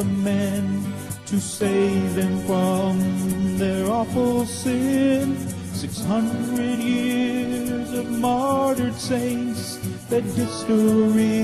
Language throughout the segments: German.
for men to save them from their awful sin. Six hundred years of martyred saints that history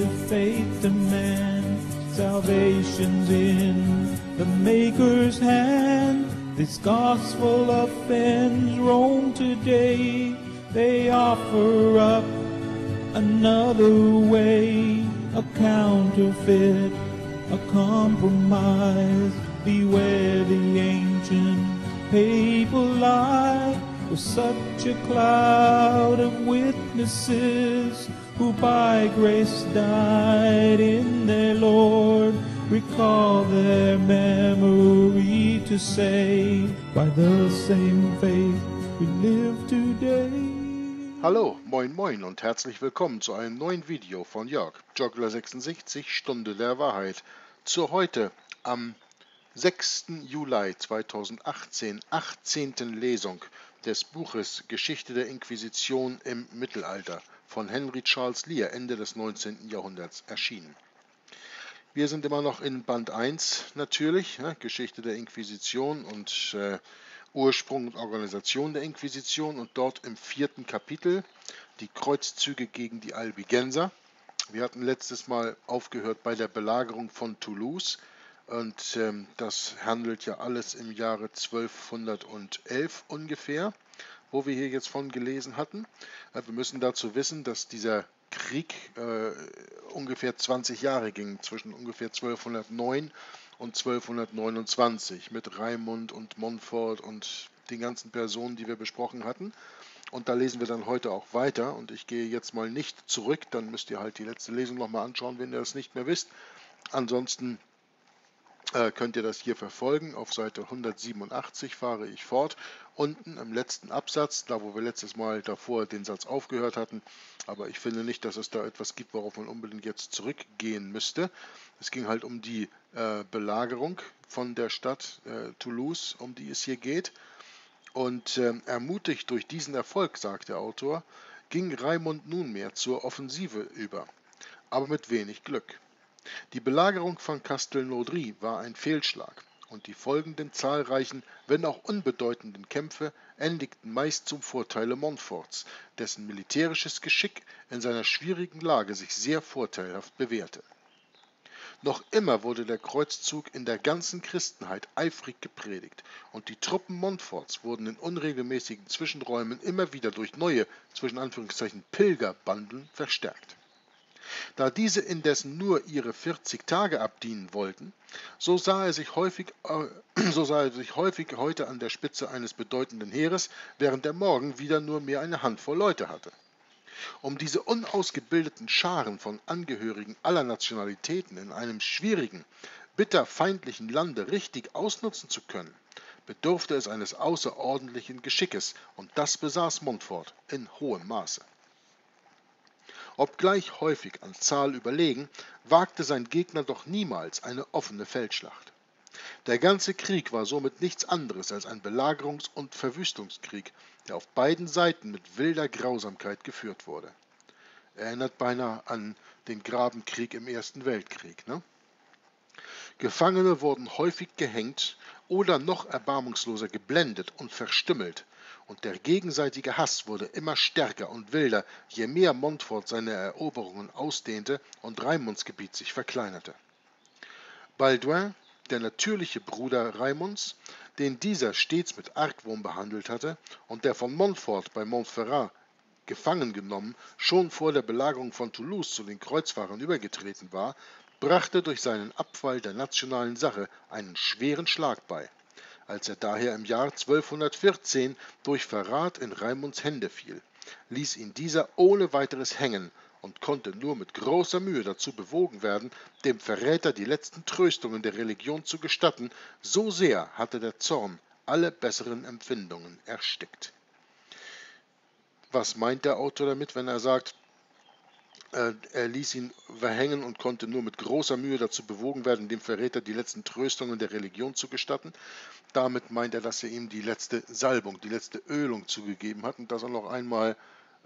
Give faith man. Salvation's in the Maker's hand. This gospel offends Rome today. They offer up another way, a counterfeit, a compromise. Beware the ancient papal lie with such a cloud of witnesses who by grace died in their Lord. Recall their memory to say, by the same faith we live today. Hallo, moin moin und herzlich willkommen zu einem neuen Video von Jörg, Joggler66, Stunde der Wahrheit. Zur heute am 6. Juli 2018, 18. Lesung des Buches Geschichte der Inquisition im Mittelalter von Henry Charles Lear Ende des 19. Jahrhunderts erschienen. Wir sind immer noch in Band 1 natürlich, ne, Geschichte der Inquisition und äh, Ursprung und Organisation der Inquisition und dort im vierten Kapitel die Kreuzzüge gegen die Albigenser. Wir hatten letztes Mal aufgehört bei der Belagerung von Toulouse und ähm, das handelt ja alles im Jahre 1211 ungefähr, wo wir hier jetzt von gelesen hatten. Äh, wir müssen dazu wissen, dass dieser Krieg äh, ungefähr 20 Jahre ging, zwischen ungefähr 1209 und 1229 mit Raimund und Montfort und den ganzen Personen, die wir besprochen hatten. Und da lesen wir dann heute auch weiter und ich gehe jetzt mal nicht zurück, dann müsst ihr halt die letzte Lesung nochmal anschauen, wenn ihr das nicht mehr wisst. Ansonsten könnt ihr das hier verfolgen. Auf Seite 187 fahre ich fort. Unten im letzten Absatz, da wo wir letztes Mal davor den Satz aufgehört hatten, aber ich finde nicht, dass es da etwas gibt, worauf man unbedingt jetzt zurückgehen müsste. Es ging halt um die äh, Belagerung von der Stadt äh, Toulouse, um die es hier geht. Und äh, ermutigt durch diesen Erfolg, sagt der Autor, ging Raimund nunmehr zur Offensive über, aber mit wenig Glück. Die Belagerung von Castelnaudry war ein Fehlschlag und die folgenden zahlreichen, wenn auch unbedeutenden Kämpfe endigten meist zum Vorteile Montforts, dessen militärisches Geschick in seiner schwierigen Lage sich sehr vorteilhaft bewährte. Noch immer wurde der Kreuzzug in der ganzen Christenheit eifrig gepredigt, und die Truppen Montforts wurden in unregelmäßigen Zwischenräumen immer wieder durch neue, zwischen Anführungszeichen Pilgerbanden verstärkt. Da diese indessen nur ihre 40 Tage abdienen wollten, so sah er sich häufig, äh, so sah er sich häufig heute an der Spitze eines bedeutenden Heeres, während er morgen wieder nur mehr eine Handvoll Leute hatte. Um diese unausgebildeten Scharen von Angehörigen aller Nationalitäten in einem schwierigen, bitter feindlichen Lande richtig ausnutzen zu können, bedurfte es eines außerordentlichen Geschickes, und das besaß Montfort in hohem Maße. Obgleich häufig an Zahl überlegen, wagte sein Gegner doch niemals eine offene Feldschlacht. Der ganze Krieg war somit nichts anderes als ein Belagerungs- und Verwüstungskrieg, der auf beiden Seiten mit wilder Grausamkeit geführt wurde. Erinnert beinahe an den Grabenkrieg im Ersten Weltkrieg. Ne? Gefangene wurden häufig gehängt oder noch erbarmungsloser geblendet und verstümmelt, und der gegenseitige Hass wurde immer stärker und wilder, je mehr Montfort seine Eroberungen ausdehnte und Raimunds Gebiet sich verkleinerte. Balduin, der natürliche Bruder Raimunds, den dieser stets mit Argwohn behandelt hatte und der von Montfort bei Montferrat gefangen genommen schon vor der Belagerung von Toulouse zu den Kreuzfahrern übergetreten war, brachte durch seinen Abfall der nationalen Sache einen schweren Schlag bei als er daher im Jahr 1214 durch Verrat in Raimunds Hände fiel, ließ ihn dieser ohne weiteres hängen und konnte nur mit großer Mühe dazu bewogen werden, dem Verräter die letzten Tröstungen der Religion zu gestatten, so sehr hatte der Zorn alle besseren Empfindungen erstickt. Was meint der Autor damit, wenn er sagt, er ließ ihn verhängen und konnte nur mit großer Mühe dazu bewogen werden, dem Verräter die letzten Tröstungen der Religion zu gestatten. Damit meint er, dass er ihm die letzte Salbung, die letzte Ölung zugegeben hat und dass er noch einmal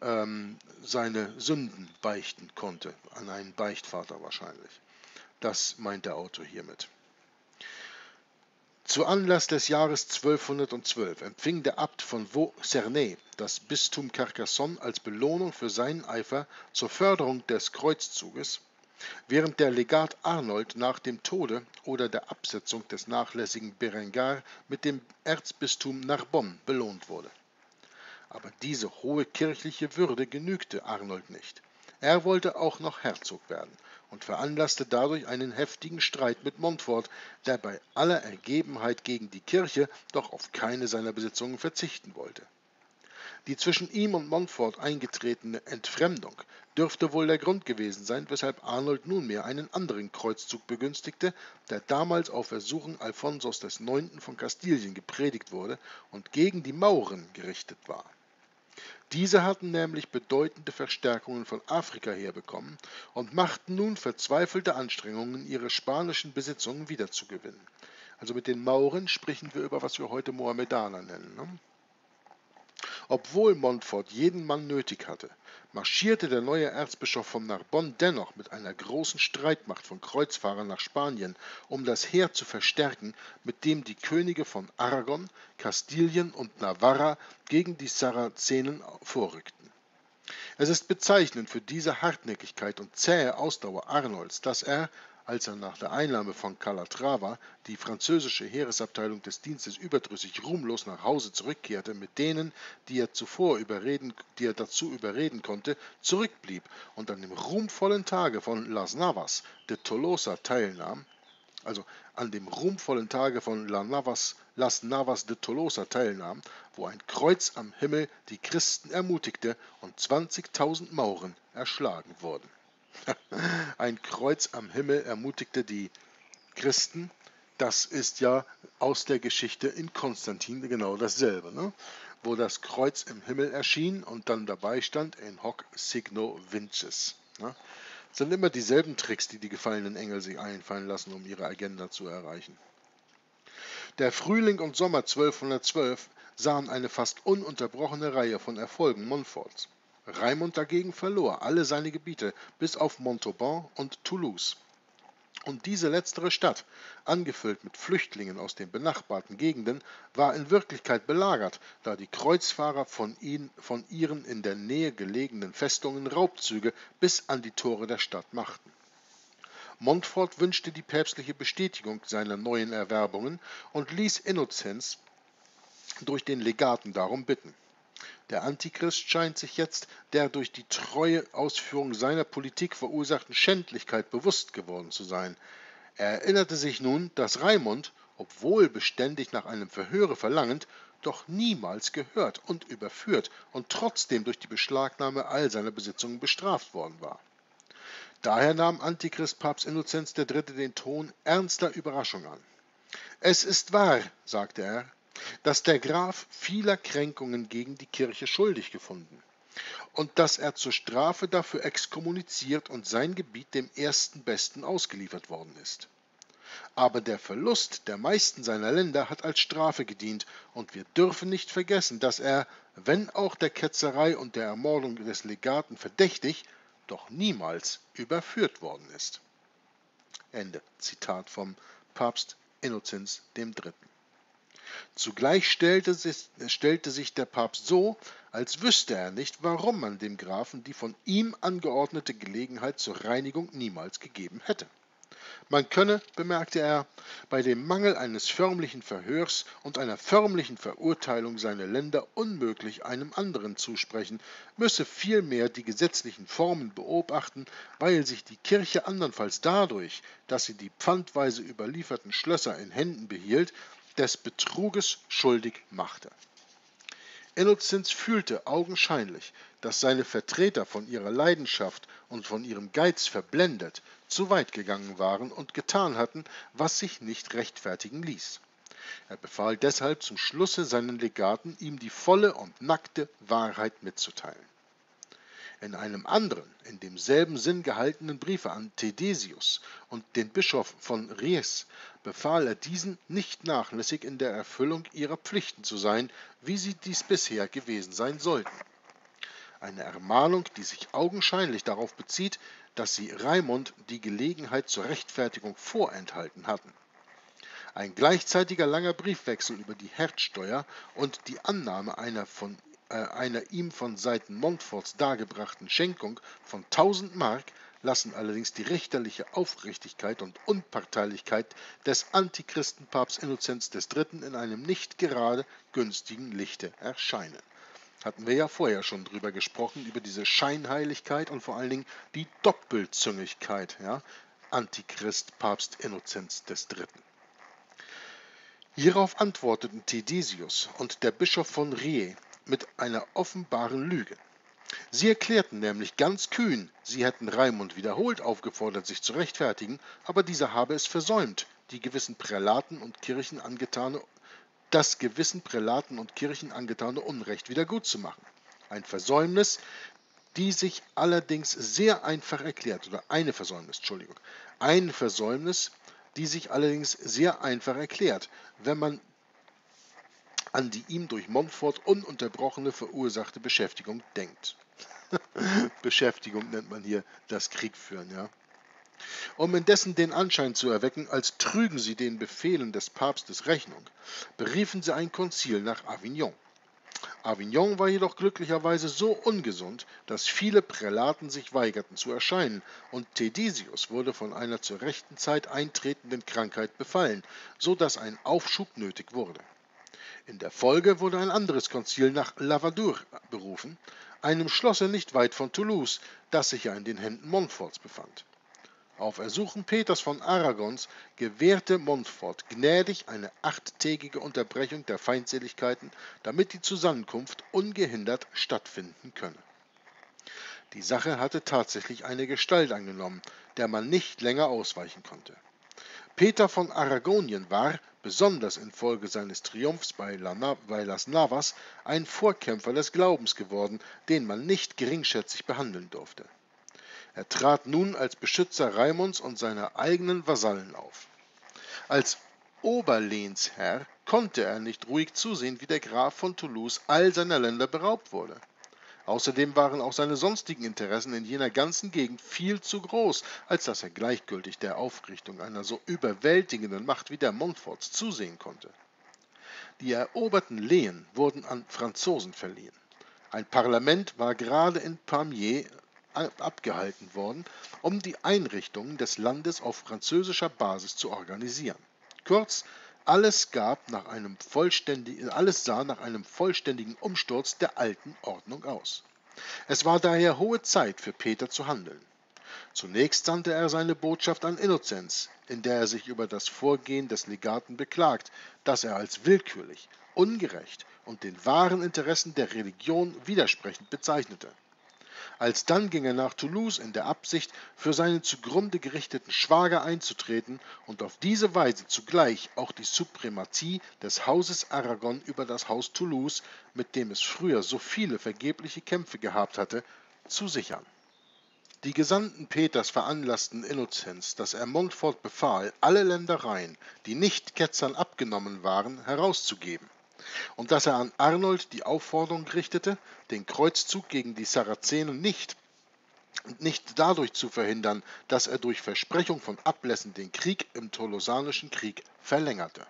ähm, seine Sünden beichten konnte, an einen Beichtvater wahrscheinlich. Das meint der Autor hiermit. Zu Anlass des Jahres 1212 empfing der Abt von Vaux-Cernay das Bistum Carcassonne als Belohnung für seinen Eifer zur Förderung des Kreuzzuges, während der Legat Arnold nach dem Tode oder der Absetzung des nachlässigen Berengar mit dem Erzbistum Narbonne belohnt wurde. Aber diese hohe kirchliche Würde genügte Arnold nicht. Er wollte auch noch Herzog werden und veranlasste dadurch einen heftigen Streit mit Montfort, der bei aller Ergebenheit gegen die Kirche doch auf keine seiner Besitzungen verzichten wollte. Die zwischen ihm und Montfort eingetretene Entfremdung dürfte wohl der Grund gewesen sein, weshalb Arnold nunmehr einen anderen Kreuzzug begünstigte, der damals auf Ersuchen Alfonsos IX. von Kastilien gepredigt wurde und gegen die Mauren gerichtet war. Diese hatten nämlich bedeutende Verstärkungen von Afrika herbekommen und machten nun verzweifelte Anstrengungen, ihre spanischen Besitzungen wiederzugewinnen. Also mit den Mauren sprechen wir über, was wir heute Mohammedaner nennen. Ne? Obwohl Montfort jeden Mann nötig hatte, marschierte der neue Erzbischof von Narbonne dennoch mit einer großen Streitmacht von Kreuzfahrern nach Spanien, um das Heer zu verstärken, mit dem die Könige von Aragon, Kastilien und Navarra gegen die Sarazenen vorrückten. Es ist bezeichnend für diese Hartnäckigkeit und zähe Ausdauer Arnolds, dass er, als er nach der Einnahme von Calatrava die französische Heeresabteilung des Dienstes überdrüssig ruhmlos nach Hause zurückkehrte, mit denen, die er zuvor überreden, die er dazu überreden konnte, zurückblieb und an dem ruhmvollen Tage von Las Navas de Tolosa teilnahm, also an dem ruhmvollen Tage von La Navas, Las Navas de Tolosa teilnahm, wo ein Kreuz am Himmel die Christen ermutigte und 20.000 Mauren erschlagen wurden. Ein Kreuz am Himmel ermutigte die Christen. Das ist ja aus der Geschichte in Konstantin genau dasselbe, ne? wo das Kreuz im Himmel erschien und dann dabei stand in hoc signo vinces. Ne? Das sind immer dieselben Tricks, die die gefallenen Engel sich einfallen lassen, um ihre Agenda zu erreichen. Der Frühling und Sommer 1212 sahen eine fast ununterbrochene Reihe von Erfolgen Montforts. Raimund dagegen verlor alle seine Gebiete bis auf Montauban und Toulouse. Und diese letztere Stadt, angefüllt mit Flüchtlingen aus den benachbarten Gegenden, war in Wirklichkeit belagert, da die Kreuzfahrer von, ihn, von ihren in der Nähe gelegenen Festungen Raubzüge bis an die Tore der Stadt machten. Montfort wünschte die päpstliche Bestätigung seiner neuen Erwerbungen und ließ Innozenz durch den Legaten darum bitten. Der Antichrist scheint sich jetzt der durch die treue Ausführung seiner Politik verursachten Schändlichkeit bewusst geworden zu sein. Er erinnerte sich nun, dass Raimund, obwohl beständig nach einem Verhöre verlangend, doch niemals gehört und überführt und trotzdem durch die Beschlagnahme all seiner Besitzungen bestraft worden war. Daher nahm Antichrist Papst Innozenz III. den Ton ernster Überraschung an. Es ist wahr, sagte er, dass der Graf vieler Kränkungen gegen die Kirche schuldig gefunden und dass er zur Strafe dafür exkommuniziert und sein Gebiet dem ersten Besten ausgeliefert worden ist. Aber der Verlust der meisten seiner Länder hat als Strafe gedient, und wir dürfen nicht vergessen, dass er, wenn auch der Ketzerei und der Ermordung des Legaten verdächtig, doch niemals überführt worden ist. Ende Zitat vom Papst Innozenz III. Zugleich stellte sich, stellte sich der Papst so, als wüsste er nicht, warum man dem Grafen die von ihm angeordnete Gelegenheit zur Reinigung niemals gegeben hätte. Man könne, bemerkte er, bei dem Mangel eines förmlichen Verhörs und einer förmlichen Verurteilung seine Länder unmöglich einem anderen zusprechen, müsse vielmehr die gesetzlichen Formen beobachten, weil sich die Kirche andernfalls dadurch, dass sie die pfandweise überlieferten Schlösser in Händen behielt, des Betruges schuldig machte. Innozenz fühlte augenscheinlich, dass seine Vertreter von ihrer Leidenschaft und von ihrem Geiz verblendet zu weit gegangen waren und getan hatten, was sich nicht rechtfertigen ließ. Er befahl deshalb zum Schlusse seinen Legaten, ihm die volle und nackte Wahrheit mitzuteilen. In einem anderen, in demselben Sinn gehaltenen Briefe an Thedesius und den Bischof von Ries befahl er diesen, nicht nachlässig in der Erfüllung ihrer Pflichten zu sein, wie sie dies bisher gewesen sein sollten. Eine Ermahnung, die sich augenscheinlich darauf bezieht, dass sie Raimund die Gelegenheit zur Rechtfertigung vorenthalten hatten. Ein gleichzeitiger langer Briefwechsel über die Herzsteuer und die Annahme einer von einer ihm von Seiten Montforts dargebrachten Schenkung von 1000 Mark lassen allerdings die richterliche Aufrichtigkeit und Unparteilichkeit des Antichristenpapst Innozenz III. in einem nicht gerade günstigen Lichte erscheinen. Hatten wir ja vorher schon drüber gesprochen, über diese Scheinheiligkeit und vor allen Dingen die Doppelzüngigkeit, ja? Antichrist Papst Innozenz III. Hierauf antworteten Thedesius und der Bischof von Rie mit einer offenbaren Lüge. Sie erklärten nämlich ganz kühn, sie hätten Raimund wiederholt aufgefordert, sich zu rechtfertigen, aber dieser habe es versäumt, die gewissen Prälaten und Kirchen angetane, das gewissen Prälaten und Kirchen angetane Unrecht wiedergutzumachen. Ein Versäumnis, die sich allerdings sehr einfach erklärt, oder eine Versäumnis, Entschuldigung, ein Versäumnis, die sich allerdings sehr einfach erklärt, wenn man an die ihm durch Montfort ununterbrochene verursachte Beschäftigung denkt. Beschäftigung nennt man hier das Kriegführen, ja. Um indessen den Anschein zu erwecken, als trügen sie den Befehlen des Papstes Rechnung, beriefen sie ein Konzil nach Avignon. Avignon war jedoch glücklicherweise so ungesund, dass viele Prälaten sich weigerten zu erscheinen, und Thedesius wurde von einer zur rechten Zeit eintretenden Krankheit befallen, so dass ein Aufschub nötig wurde. In der Folge wurde ein anderes Konzil nach Lavadour berufen, einem Schlosse nicht weit von Toulouse, das sich ja in den Händen Montforts befand. Auf Ersuchen Peters von Aragons gewährte Montfort gnädig eine achttägige Unterbrechung der Feindseligkeiten, damit die Zusammenkunft ungehindert stattfinden könne. Die Sache hatte tatsächlich eine Gestalt angenommen, der man nicht länger ausweichen konnte. Peter von Aragonien war, besonders infolge seines Triumphs bei, Las Navas, ein Vorkämpfer des Glaubens geworden, den man nicht geringschätzig behandeln durfte. Er trat nun als Beschützer Raimunds und seiner eigenen Vasallen auf. Als Oberlehnsherr konnte er nicht ruhig zusehen, wie der Graf von Toulouse all seiner Länder beraubt wurde. Außerdem waren auch seine sonstigen Interessen in jener ganzen Gegend viel zu groß, als dass er gleichgültig der Aufrichtung einer so überwältigenden Macht wie der Montforts zusehen konnte. Die eroberten Lehen wurden an Franzosen verliehen. Ein Parlament war gerade in Pamiers abgehalten worden, um die Einrichtungen des Landes auf französischer Basis zu organisieren. Kurz, alles, gab nach einem vollständigen, alles sah nach einem vollständigen Umsturz der alten Ordnung aus. Es war daher hohe Zeit für Peter zu handeln. Zunächst sandte er seine Botschaft an Innozenz, in der er sich über das Vorgehen des Legaten beklagt, das er als willkürlich, ungerecht und den wahren Interessen der Religion widersprechend bezeichnete. Alsdann ging er nach Toulouse in der Absicht, für seinen zugrunde gerichteten Schwager einzutreten und auf diese Weise zugleich auch die Suprematie des Hauses Aragon über das Haus Toulouse, mit dem es früher so viele vergebliche Kämpfe gehabt hatte, zu sichern. Die Gesandten Peters veranlassten Innozenz, dass er Montfort befahl, alle Ländereien, die nicht Ketzern abgenommen waren, herauszugeben, und dass er an Arnold die Aufforderung richtete, den Kreuzzug gegen die Sarazenen nicht nicht dadurch zu verhindern, dass er durch Versprechung von Ablässen den Krieg im Tolosanischen Krieg verlängerte.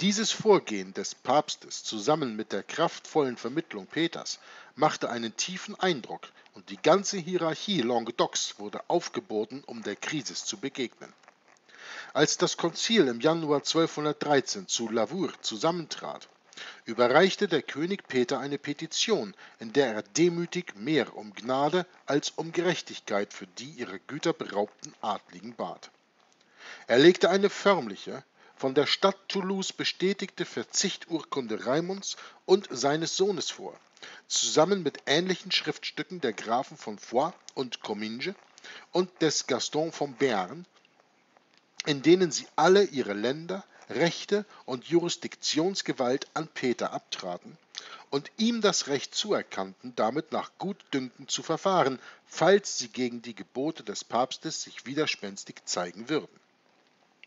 Dieses Vorgehen des Papstes zusammen mit der kraftvollen Vermittlung Peters machte einen tiefen Eindruck und die ganze Hierarchie Languedocs wurde aufgeboten, um der Krise zu begegnen. Als das Konzil im Januar 1213 zu Lavour zusammentrat, überreichte der König Peter eine Petition, in der er demütig mehr um Gnade als um Gerechtigkeit für die ihrer Güter beraubten Adligen bat. Er legte eine förmliche, von der Stadt Toulouse bestätigte Verzichturkunde Raimunds und seines Sohnes vor, zusammen mit ähnlichen Schriftstücken der Grafen von Foix und Comminges und des Gaston von Bern, in denen sie alle ihre Länder, Rechte und Jurisdiktionsgewalt an Peter abtraten und ihm das Recht zuerkannten, damit nach Gutdünken zu verfahren, falls sie gegen die Gebote des Papstes sich widerspenstig zeigen würden.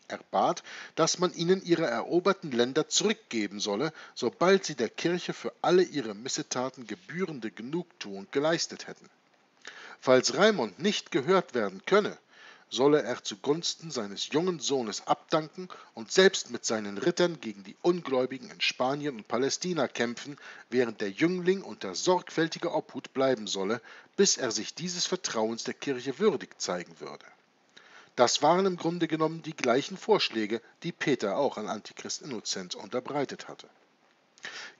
Er bat, dass man ihnen ihre eroberten Länder zurückgeben solle, sobald sie der Kirche für alle ihre Missetaten gebührende Genugtuung geleistet hätten. Falls Raimund nicht gehört werden könne, solle er zugunsten seines jungen Sohnes abdanken und selbst mit seinen Rittern gegen die Ungläubigen in Spanien und Palästina kämpfen, während der Jüngling unter sorgfältiger Obhut bleiben solle, bis er sich dieses Vertrauens der Kirche würdig zeigen würde. Das waren im Grunde genommen die gleichen Vorschläge, die Peter auch an Antichrist Innozenz unterbreitet hatte.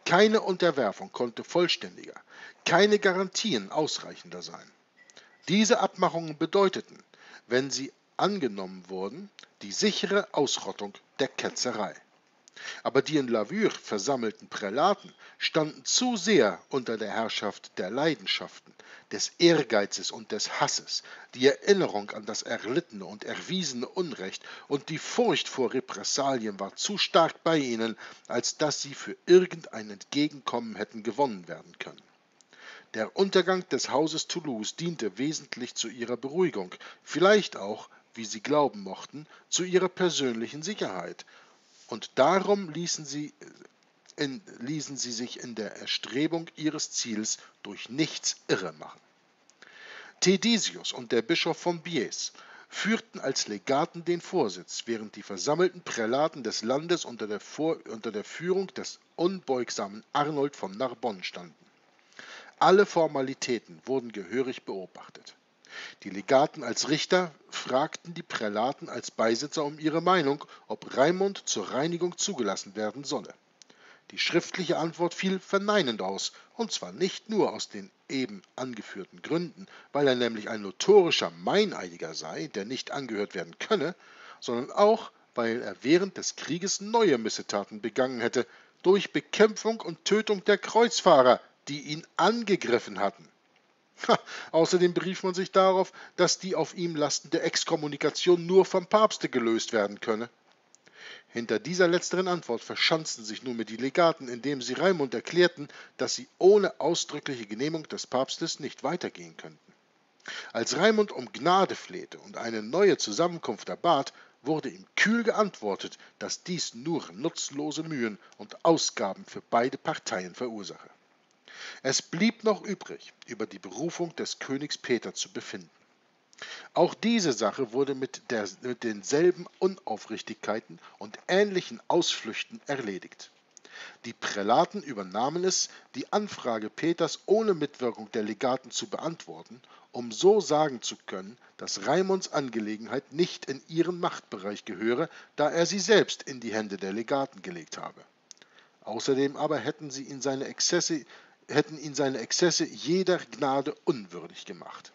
Keine Unterwerfung konnte vollständiger, keine Garantien ausreichender sein. Diese Abmachungen bedeuteten, wenn sie angenommen wurden, die sichere Ausrottung der Ketzerei. Aber die in Lavure versammelten Prälaten standen zu sehr unter der Herrschaft der Leidenschaften, des Ehrgeizes und des Hasses, die Erinnerung an das erlittene und erwiesene Unrecht und die Furcht vor Repressalien war zu stark bei ihnen, als dass sie für irgendein Entgegenkommen hätten gewonnen werden können. Der Untergang des Hauses Toulouse diente wesentlich zu ihrer Beruhigung, vielleicht auch, wie sie glauben mochten, zu ihrer persönlichen Sicherheit, und darum ließen sie in, ließen sie sich in der Erstrebung ihres Ziels durch nichts irre machen. Thedisius und der Bischof von Bies führten als Legaten den Vorsitz, während die versammelten Prälaten des Landes unter der, Vor unter der Führung des unbeugsamen Arnold von Narbonne standen. Alle Formalitäten wurden gehörig beobachtet. Die Legaten als Richter fragten die Prälaten als Beisitzer um ihre Meinung, ob Raimund zur Reinigung zugelassen werden solle. Die schriftliche Antwort fiel verneinend aus, und zwar nicht nur aus den eben angeführten Gründen, weil er nämlich ein notorischer Meineidiger sei, der nicht angehört werden könne, sondern auch, weil er während des Krieges neue Missetaten begangen hätte, durch Bekämpfung und Tötung der Kreuzfahrer, die ihn angegriffen hatten. Ha, außerdem berief man sich darauf, dass die auf ihm lastende Exkommunikation nur vom Papste gelöst werden könne. Hinter dieser letzteren Antwort verschanzten sich nunmehr die Legaten, indem sie Raimund erklärten, dass sie ohne ausdrückliche Genehmigung des Papstes nicht weitergehen könnten. Als Raimund um Gnade flehte und eine neue Zusammenkunft erbat, wurde ihm kühl geantwortet, dass dies nur nutzlose Mühen und Ausgaben für beide Parteien verursache. Es blieb noch übrig, über die Berufung des Königs Peter zu befinden. Auch diese Sache wurde mit, der, mit denselben Unaufrichtigkeiten und ähnlichen Ausflüchten erledigt. Die Prälaten übernahmen es, die Anfrage Peters ohne Mitwirkung der Legaten zu beantworten, um so sagen zu können, dass Raimunds Angelegenheit nicht in ihren Machtbereich gehöre, da er sie selbst in die Hände der Legaten gelegt habe. Außerdem aber hätten, sie ihn seine Exzesse, hätten ihn seine Exzesse jeder Gnade unwürdig gemacht.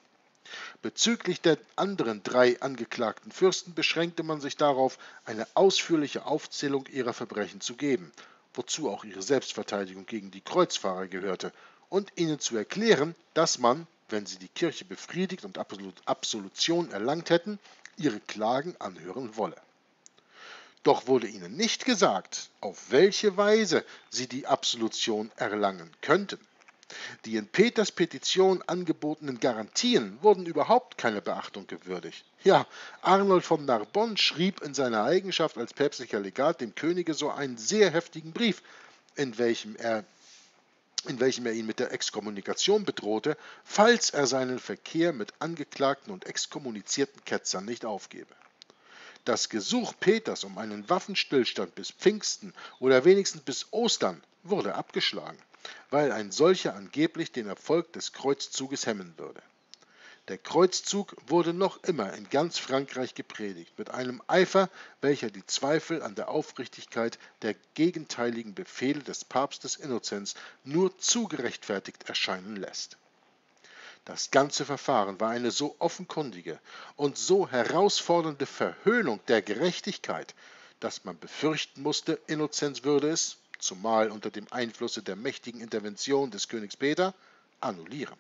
Bezüglich der anderen drei angeklagten Fürsten beschränkte man sich darauf, eine ausführliche Aufzählung ihrer Verbrechen zu geben, wozu auch ihre Selbstverteidigung gegen die Kreuzfahrer gehörte, und ihnen zu erklären, dass man, wenn sie die Kirche befriedigt und Absolution erlangt hätten, ihre Klagen anhören wolle. Doch wurde ihnen nicht gesagt, auf welche Weise sie die Absolution erlangen könnten. Die in Peters Petition angebotenen Garantien wurden überhaupt keine Beachtung gewürdigt. Ja, Arnold von Narbonne schrieb in seiner Eigenschaft als päpstlicher Legat dem Könige so einen sehr heftigen Brief, in welchem er in welchem er ihn mit der Exkommunikation bedrohte, falls er seinen Verkehr mit angeklagten und exkommunizierten Ketzern nicht aufgebe. Das Gesuch Peters um einen Waffenstillstand bis Pfingsten oder wenigstens bis Ostern wurde abgeschlagen, weil ein solcher angeblich den Erfolg des Kreuzzuges hemmen würde. Der Kreuzzug wurde noch immer in ganz Frankreich gepredigt, mit einem Eifer, welcher die Zweifel an der Aufrichtigkeit der gegenteiligen Befehle des Papstes Innozenz nur zu gerechtfertigt erscheinen lässt. Das ganze Verfahren war eine so offenkundige und so herausfordernde Verhöhnung der Gerechtigkeit, dass man befürchten musste, Innozenz würde es, zumal unter dem Einflusse der mächtigen Intervention des Königs Peter, annullieren.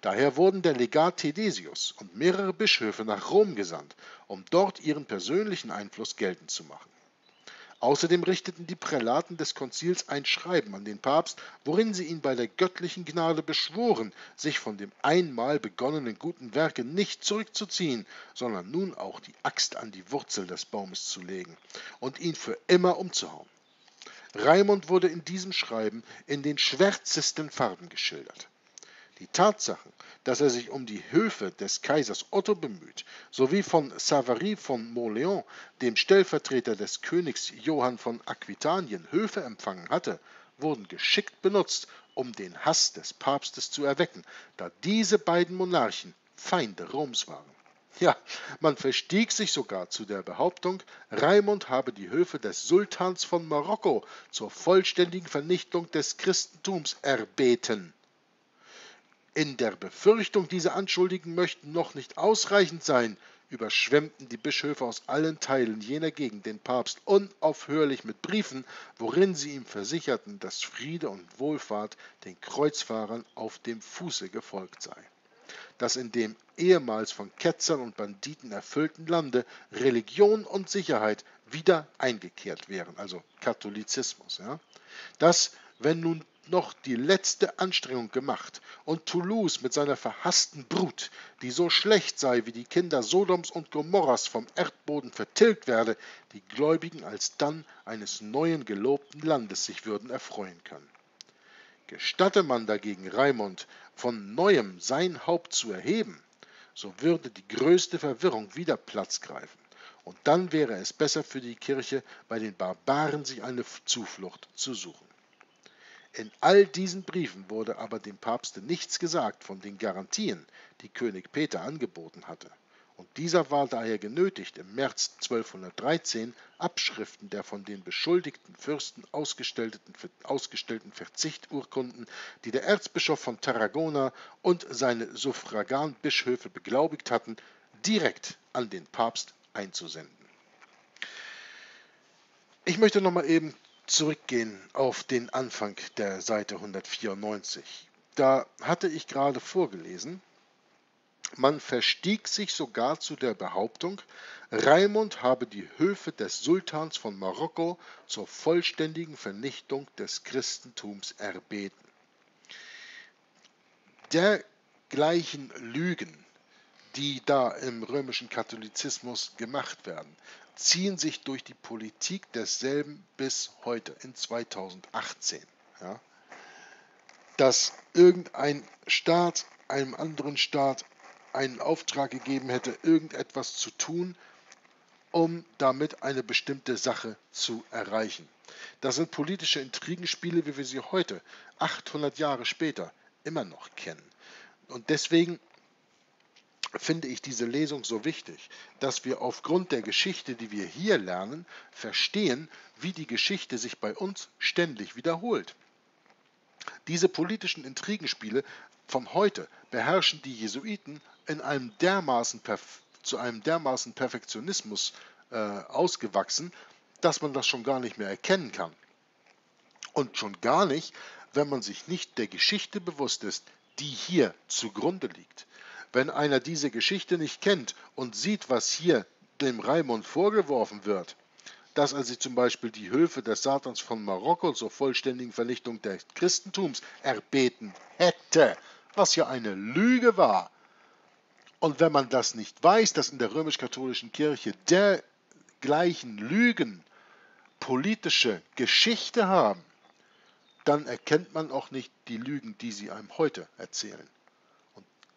Daher wurden der Legat Thedesius und mehrere Bischöfe nach Rom gesandt, um dort ihren persönlichen Einfluss geltend zu machen. Außerdem richteten die Prälaten des Konzils ein Schreiben an den Papst, worin sie ihn bei der göttlichen Gnade beschworen, sich von dem einmal begonnenen guten Werke nicht zurückzuziehen, sondern nun auch die Axt an die Wurzel des Baumes zu legen und ihn für immer umzuhauen. Raimund wurde in diesem Schreiben in den schwärzesten Farben geschildert. Die Tatsache, dass er sich um die Höfe des Kaisers Otto bemüht, sowie von Savary von Montléon, dem Stellvertreter des Königs Johann von Aquitanien, Höfe empfangen hatte, wurden geschickt benutzt, um den Hass des Papstes zu erwecken, da diese beiden Monarchen Feinde Roms waren. Ja, man verstieg sich sogar zu der Behauptung, Raimund habe die Höfe des Sultans von Marokko zur vollständigen Vernichtung des Christentums erbeten. In der Befürchtung, diese Anschuldigungen möchten noch nicht ausreichend sein, überschwemmten die Bischöfe aus allen Teilen jener Gegend den Papst unaufhörlich mit Briefen, worin sie ihm versicherten, dass Friede und Wohlfahrt den Kreuzfahrern auf dem Fuße gefolgt sei. Dass in dem ehemals von Ketzern und Banditen erfüllten Lande Religion und Sicherheit wieder eingekehrt wären, also Katholizismus. Ja? Dass, wenn nun noch die letzte Anstrengung gemacht, und Toulouse mit seiner verhassten Brut, die so schlecht sei wie die Kinder Sodoms und Gomorras vom Erdboden vertilgt werde, die Gläubigen alsdann eines neuen gelobten Landes sich würden erfreuen können. Gestatte man dagegen Raimund von neuem sein Haupt zu erheben, so würde die größte Verwirrung wieder Platz greifen, und dann wäre es besser für die Kirche, bei den Barbaren sich eine Zuflucht zu suchen. In all diesen Briefen wurde aber dem Papste nichts gesagt von den Garantien, die König Peter angeboten hatte, und dieser war daher genötigt, im März 1213 Abschriften der von den beschuldigten Fürsten ausgestellten, ausgestellten Verzichturkunden, die der Erzbischof von Tarragona und seine Suffraganbischöfe beglaubigt hatten, direkt an den Papst einzusenden. Ich möchte noch mal eben zurückgehen auf den Anfang der Seite 194. Da hatte ich gerade vorgelesen, man verstieg sich sogar zu der Behauptung, Raimund habe die Höfe des Sultans von Marokko zur vollständigen Vernichtung des Christentums erbeten. Dergleichen Lügen, die da im römischen Katholizismus gemacht werden, ziehen sich durch die Politik desselben bis heute in 2018. Ja? Dass irgendein Staat einem anderen Staat einen Auftrag gegeben hätte, irgendetwas zu tun, um damit eine bestimmte Sache zu erreichen. Das sind politische Intrigenspiele, wie wir sie heute, 800 Jahre später, immer noch kennen. Und deswegen finde ich diese Lesung so wichtig, dass wir aufgrund der Geschichte, die wir hier lernen, verstehen, wie die Geschichte sich bei uns ständig wiederholt. Diese politischen Intrigenspiele von heute beherrschen die Jesuiten in einem dermaßen zu einem dermaßen Perfektionismus äh, ausgewachsen, dass man das schon gar nicht mehr erkennen kann. Und schon gar nicht, wenn man sich nicht der Geschichte bewusst ist, die hier zugrunde liegt. Wenn einer diese Geschichte nicht kennt und sieht, was hier dem Raimund vorgeworfen wird, dass er sich zum Beispiel die Hilfe des Satans von Marokko zur vollständigen Vernichtung des Christentums erbeten hätte, was ja eine Lüge war. Und wenn man das nicht weiß, dass in der römisch-katholischen Kirche dergleichen Lügen politische Geschichte haben, dann erkennt man auch nicht die Lügen, die sie einem heute erzählen.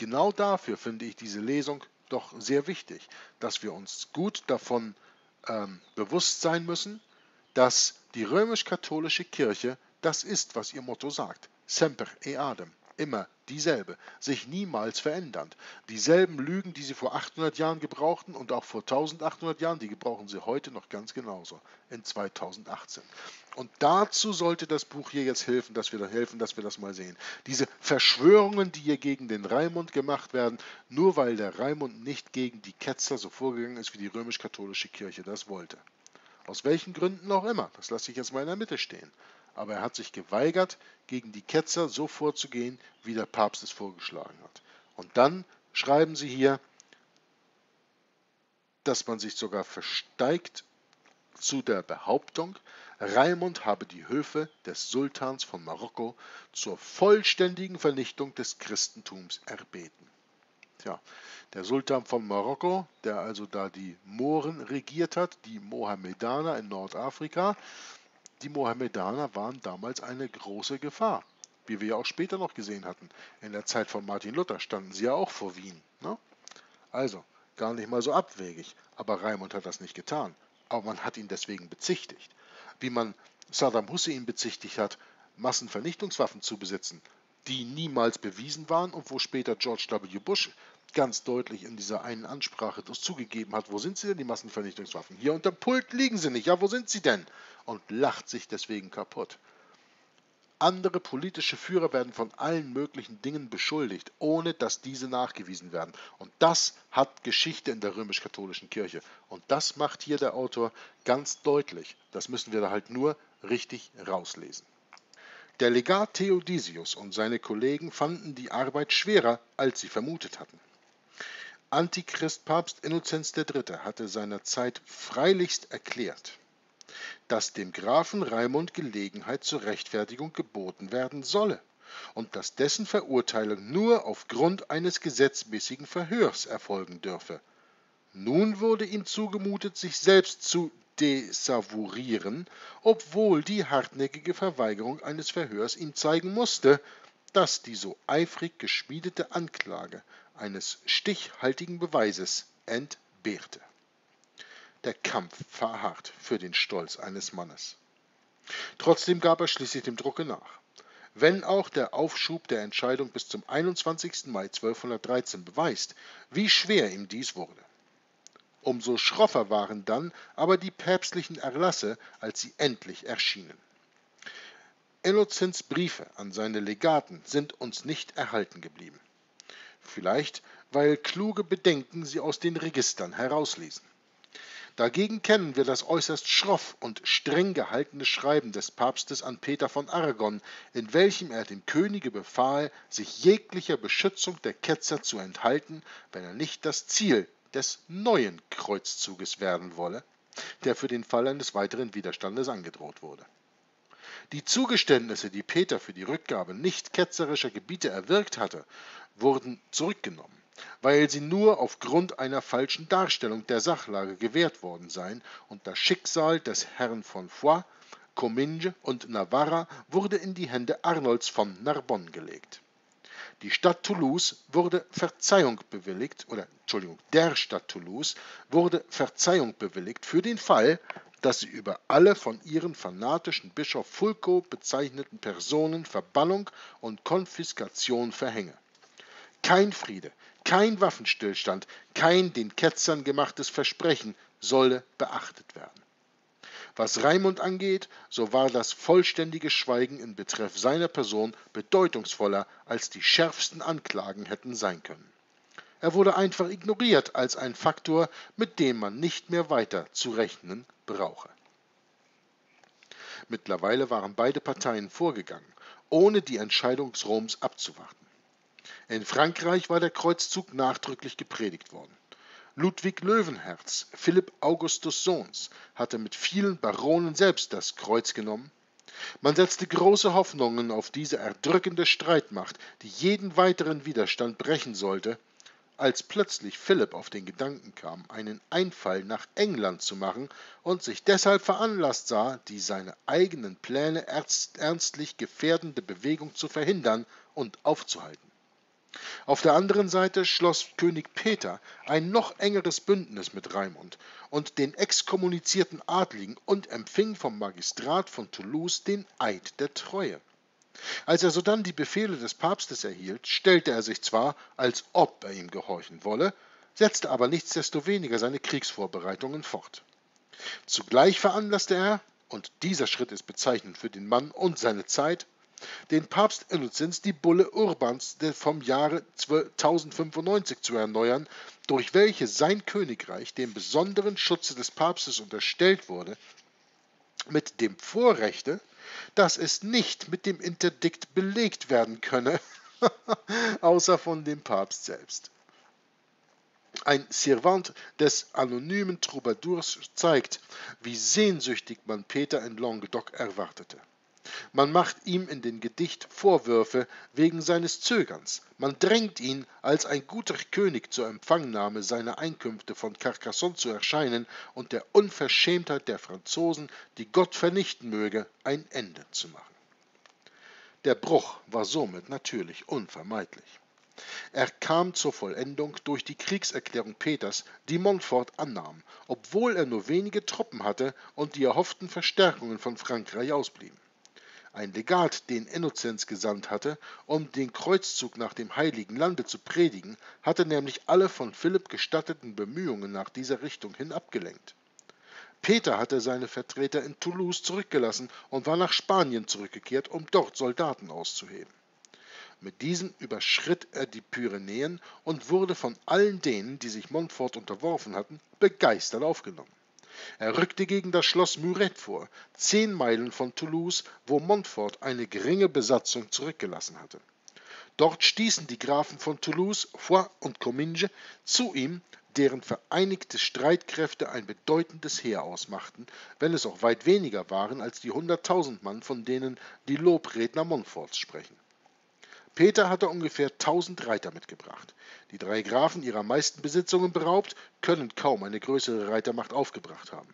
Genau dafür finde ich diese Lesung doch sehr wichtig, dass wir uns gut davon ähm, bewusst sein müssen, dass die römisch-katholische Kirche das ist, was ihr Motto sagt. Semper e adem immer dieselbe, sich niemals verändernd. Dieselben Lügen, die sie vor 800 Jahren gebrauchten und auch vor 1800 Jahren, die gebrauchen sie heute noch ganz genauso in 2018. Und dazu sollte das Buch hier jetzt helfen, dass wir da helfen, dass wir das mal sehen. Diese Verschwörungen, die hier gegen den Raimund gemacht werden, nur weil der Raimund nicht gegen die Ketzer so vorgegangen ist, wie die römisch-katholische Kirche das wollte. Aus welchen Gründen auch immer, das lasse ich jetzt mal in der Mitte stehen aber er hat sich geweigert, gegen die Ketzer so vorzugehen, wie der Papst es vorgeschlagen hat. Und dann schreiben sie hier, dass man sich sogar versteigt zu der Behauptung, Raimund habe die Höfe des Sultans von Marokko zur vollständigen Vernichtung des Christentums erbeten. Tja, der Sultan von Marokko, der also da die Mohren regiert hat, die Mohammedaner in Nordafrika, die Mohammedaner waren damals eine große Gefahr, wie wir ja auch später noch gesehen hatten. In der Zeit von Martin Luther standen sie ja auch vor Wien. Ne? Also, gar nicht mal so abwegig. Aber Raimund hat das nicht getan. Aber man hat ihn deswegen bezichtigt. Wie man Saddam Hussein bezichtigt hat, Massenvernichtungswaffen zu besitzen, die niemals bewiesen waren und wo später George W. Bush ganz deutlich in dieser einen Ansprache das zugegeben hat, wo sind sie denn, die Massenvernichtungswaffen? Hier unter Pult liegen sie nicht, ja, wo sind sie denn? Und lacht sich deswegen kaputt. Andere politische Führer werden von allen möglichen Dingen beschuldigt, ohne dass diese nachgewiesen werden. Und das hat Geschichte in der römisch-katholischen Kirche. Und das macht hier der Autor ganz deutlich. Das müssen wir da halt nur richtig rauslesen. Der Legat Theodisius und seine Kollegen fanden die Arbeit schwerer, als sie vermutet hatten. Antichrist-Papst Innozenz III. hatte seinerzeit freilichst erklärt, dass dem Grafen Raimund Gelegenheit zur Rechtfertigung geboten werden solle und dass dessen Verurteilung nur aufgrund eines gesetzmäßigen Verhörs erfolgen dürfe. Nun wurde ihm zugemutet, sich selbst zu desavouieren, obwohl die hartnäckige Verweigerung eines Verhörs ihm zeigen musste, dass die so eifrig geschmiedete Anklage eines stichhaltigen Beweises entbehrte. Der Kampf verharrt für den Stolz eines Mannes. Trotzdem gab er schließlich dem Drucke nach. Wenn auch der Aufschub der Entscheidung bis zum 21. Mai 1213 beweist, wie schwer ihm dies wurde. Umso schroffer waren dann aber die päpstlichen Erlasse, als sie endlich erschienen. Innozents Briefe an seine Legaten sind uns nicht erhalten geblieben. Vielleicht, weil kluge Bedenken sie aus den Registern herausließen. Dagegen kennen wir das äußerst schroff und streng gehaltene Schreiben des Papstes an Peter von Aragon, in welchem er dem Könige befahl, sich jeglicher Beschützung der Ketzer zu enthalten, wenn er nicht das Ziel des neuen Kreuzzuges werden wolle, der für den Fall eines weiteren Widerstandes angedroht wurde. Die Zugeständnisse, die Peter für die Rückgabe nicht ketzerischer Gebiete erwirkt hatte, wurden zurückgenommen, weil sie nur aufgrund einer falschen Darstellung der Sachlage gewährt worden seien und das Schicksal des Herrn von Foix, Comminges und Navarra wurde in die Hände Arnolds von Narbonne gelegt. Die Stadt Toulouse wurde Verzeihung bewilligt, oder Entschuldigung, der Stadt Toulouse wurde Verzeihung bewilligt für den Fall, dass sie über alle von ihrem fanatischen Bischof Fulco bezeichneten Personen Verbannung und Konfiskation verhänge. Kein Friede, kein Waffenstillstand, kein den Ketzern gemachtes Versprechen solle beachtet werden. Was Raimund angeht, so war das vollständige Schweigen in Betreff seiner Person bedeutungsvoller, als die schärfsten Anklagen hätten sein können. Er wurde einfach ignoriert als ein Faktor, mit dem man nicht mehr weiter zu rechnen brauche. Mittlerweile waren beide Parteien vorgegangen, ohne die Entscheidung Roms abzuwarten. In Frankreich war der Kreuzzug nachdrücklich gepredigt worden. Ludwig Löwenherz, Philipp Augustus Sohns, hatte mit vielen Baronen selbst das Kreuz genommen. Man setzte große Hoffnungen auf diese erdrückende Streitmacht, die jeden weiteren Widerstand brechen sollte, als plötzlich Philipp auf den Gedanken kam, einen Einfall nach England zu machen und sich deshalb veranlasst sah, die seine eigenen Pläne ernstlich gefährdende Bewegung zu verhindern und aufzuhalten. Auf der anderen Seite schloss König Peter ein noch engeres Bündnis mit Raimund und den exkommunizierten Adligen und empfing vom Magistrat von Toulouse den Eid der Treue. Als er sodann die Befehle des Papstes erhielt, stellte er sich zwar, als ob er ihm gehorchen wolle, setzte aber nichtsdestoweniger seine Kriegsvorbereitungen fort. Zugleich veranlasste er, und dieser Schritt ist bezeichnend für den Mann und seine Zeit, den Papst Innozenz die Bulle Urbans vom Jahre 1095 zu erneuern, durch welche sein Königreich dem besonderen Schutze des Papstes unterstellt wurde, mit dem Vorrechte, dass es nicht mit dem Interdikt belegt werden könne, außer von dem Papst selbst. Ein Servant des anonymen Troubadours zeigt, wie sehnsüchtig man Peter in Languedoc erwartete. Man macht ihm in dem Gedicht Vorwürfe wegen seines Zögerns. Man drängt ihn, als ein guter König zur Empfangnahme seiner Einkünfte von Carcassonne zu erscheinen und der Unverschämtheit der Franzosen, die Gott vernichten möge, ein Ende zu machen. Der Bruch war somit natürlich unvermeidlich. Er kam zur Vollendung durch die Kriegserklärung Peters, die Montfort annahm, obwohl er nur wenige Truppen hatte und die erhofften Verstärkungen von Frankreich ausblieben ein Legat, den Innozenz gesandt hatte, um den Kreuzzug nach dem Heiligen Lande zu predigen, hatte nämlich alle von Philipp gestatteten Bemühungen nach dieser Richtung hin abgelenkt. Peter hatte seine Vertreter in Toulouse zurückgelassen und war nach Spanien zurückgekehrt, um dort Soldaten auszuheben. Mit diesen überschritt er die Pyrenäen und wurde von allen denen, die sich Montfort unterworfen hatten, begeistert aufgenommen. Er rückte gegen das Schloss Muret vor, zehn Meilen von Toulouse, wo Montfort eine geringe Besatzung zurückgelassen hatte. Dort stießen die Grafen von Toulouse, Foix und Comminges zu ihm, deren vereinigte Streitkräfte ein bedeutendes Heer ausmachten, wenn es auch weit weniger waren als die hunderttausend Mann, von denen die Lobredner Montforts sprechen. Peter hatte ungefähr tausend Reiter mitgebracht. Die drei Grafen ihrer meisten Besitzungen beraubt, können kaum eine größere Reitermacht aufgebracht haben.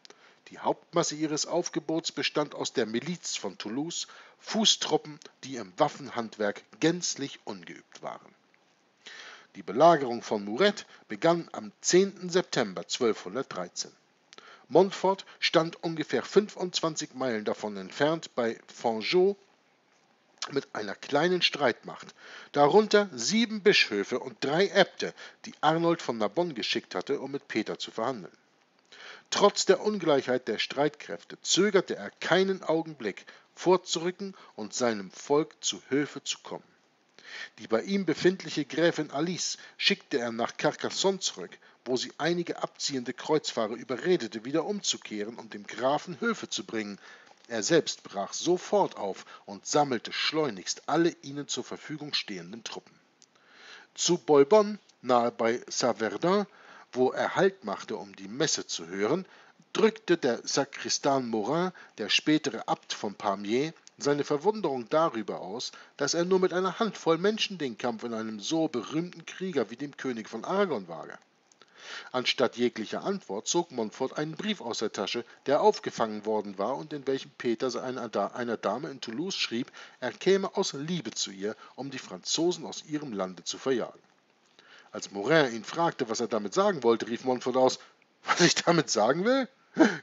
Die Hauptmasse ihres Aufgebots bestand aus der Miliz von Toulouse, Fußtruppen, die im Waffenhandwerk gänzlich ungeübt waren. Die Belagerung von Muret begann am 10. September 1213. Montfort stand ungefähr 25 Meilen davon entfernt bei Fangeau mit einer kleinen Streitmacht, darunter sieben Bischöfe und drei Äbte, die Arnold von Narbonne geschickt hatte, um mit Peter zu verhandeln. Trotz der Ungleichheit der Streitkräfte zögerte er keinen Augenblick, vorzurücken und seinem Volk zu Hilfe zu kommen. Die bei ihm befindliche Gräfin Alice schickte er nach Carcassonne zurück, wo sie einige abziehende Kreuzfahrer überredete, wieder umzukehren und dem Grafen Hilfe zu bringen, er selbst brach sofort auf und sammelte schleunigst alle ihnen zur Verfügung stehenden Truppen. Zu Bolbon, nahe bei Saverdun, wo er Halt machte, um die Messe zu hören, drückte der Sakristan Morin, der spätere Abt von Pamiers, seine Verwunderung darüber aus, dass er nur mit einer Handvoll Menschen den Kampf in einem so berühmten Krieger wie dem König von Aragon wage. Anstatt jeglicher Antwort zog Montfort einen Brief aus der Tasche, der aufgefangen worden war und in welchem Peter einer Dame in Toulouse schrieb, er käme aus Liebe zu ihr, um die Franzosen aus ihrem Lande zu verjagen. Als Morin ihn fragte, was er damit sagen wollte, rief Montfort aus, was ich damit sagen will?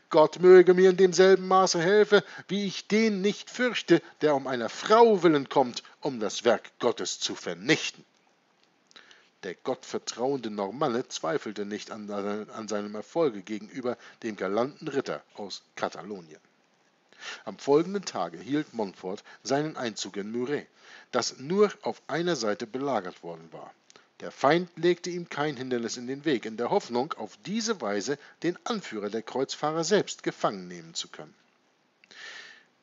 Gott möge mir in demselben Maße helfen, wie ich den nicht fürchte, der um einer Frau willen kommt, um das Werk Gottes zu vernichten. Der gottvertrauende Normanne zweifelte nicht an, an seinem Erfolge gegenüber dem galanten Ritter aus Katalonien. Am folgenden Tage hielt Montfort seinen Einzug in Muret, das nur auf einer Seite belagert worden war. Der Feind legte ihm kein Hindernis in den Weg, in der Hoffnung, auf diese Weise den Anführer der Kreuzfahrer selbst gefangen nehmen zu können.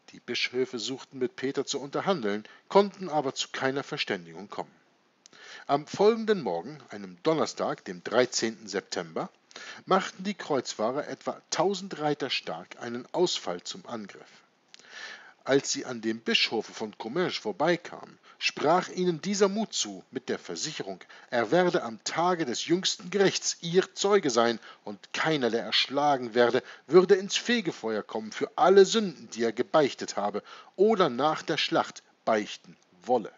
Die Bischöfe suchten mit Peter zu unterhandeln, konnten aber zu keiner Verständigung kommen. Am folgenden Morgen, einem Donnerstag, dem 13. September, machten die Kreuzfahrer etwa 1000 Reiter stark einen Ausfall zum Angriff. Als sie an dem Bischofe von Comminges vorbeikamen, sprach ihnen dieser Mut zu, mit der Versicherung, er werde am Tage des jüngsten Gerichts ihr Zeuge sein, und keiner, der erschlagen werde, würde ins Fegefeuer kommen für alle Sünden, die er gebeichtet habe oder nach der Schlacht beichten wolle.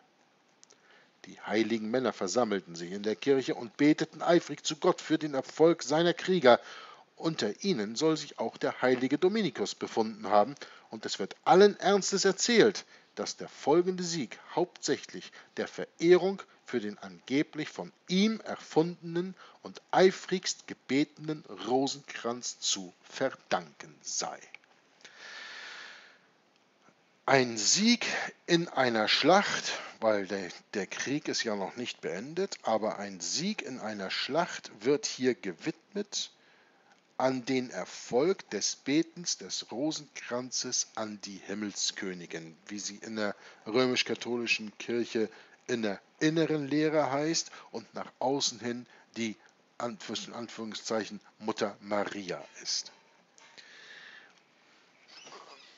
Die heiligen Männer versammelten sich in der Kirche und beteten eifrig zu Gott für den Erfolg seiner Krieger. Unter ihnen soll sich auch der heilige Dominikus befunden haben, und es wird allen Ernstes erzählt, dass der folgende Sieg hauptsächlich der Verehrung für den angeblich von ihm erfundenen und eifrigst gebetenen Rosenkranz zu verdanken sei. Ein Sieg in einer Schlacht, weil der, der, Krieg ist ja noch nicht beendet, aber ein Sieg in einer Schlacht wird hier gewidmet an den Erfolg des Betens des Rosenkranzes an die Himmelskönigin, wie sie in der römisch-katholischen Kirche in der inneren Lehre heißt und nach außen hin die Anführungszeichen Mutter Maria ist.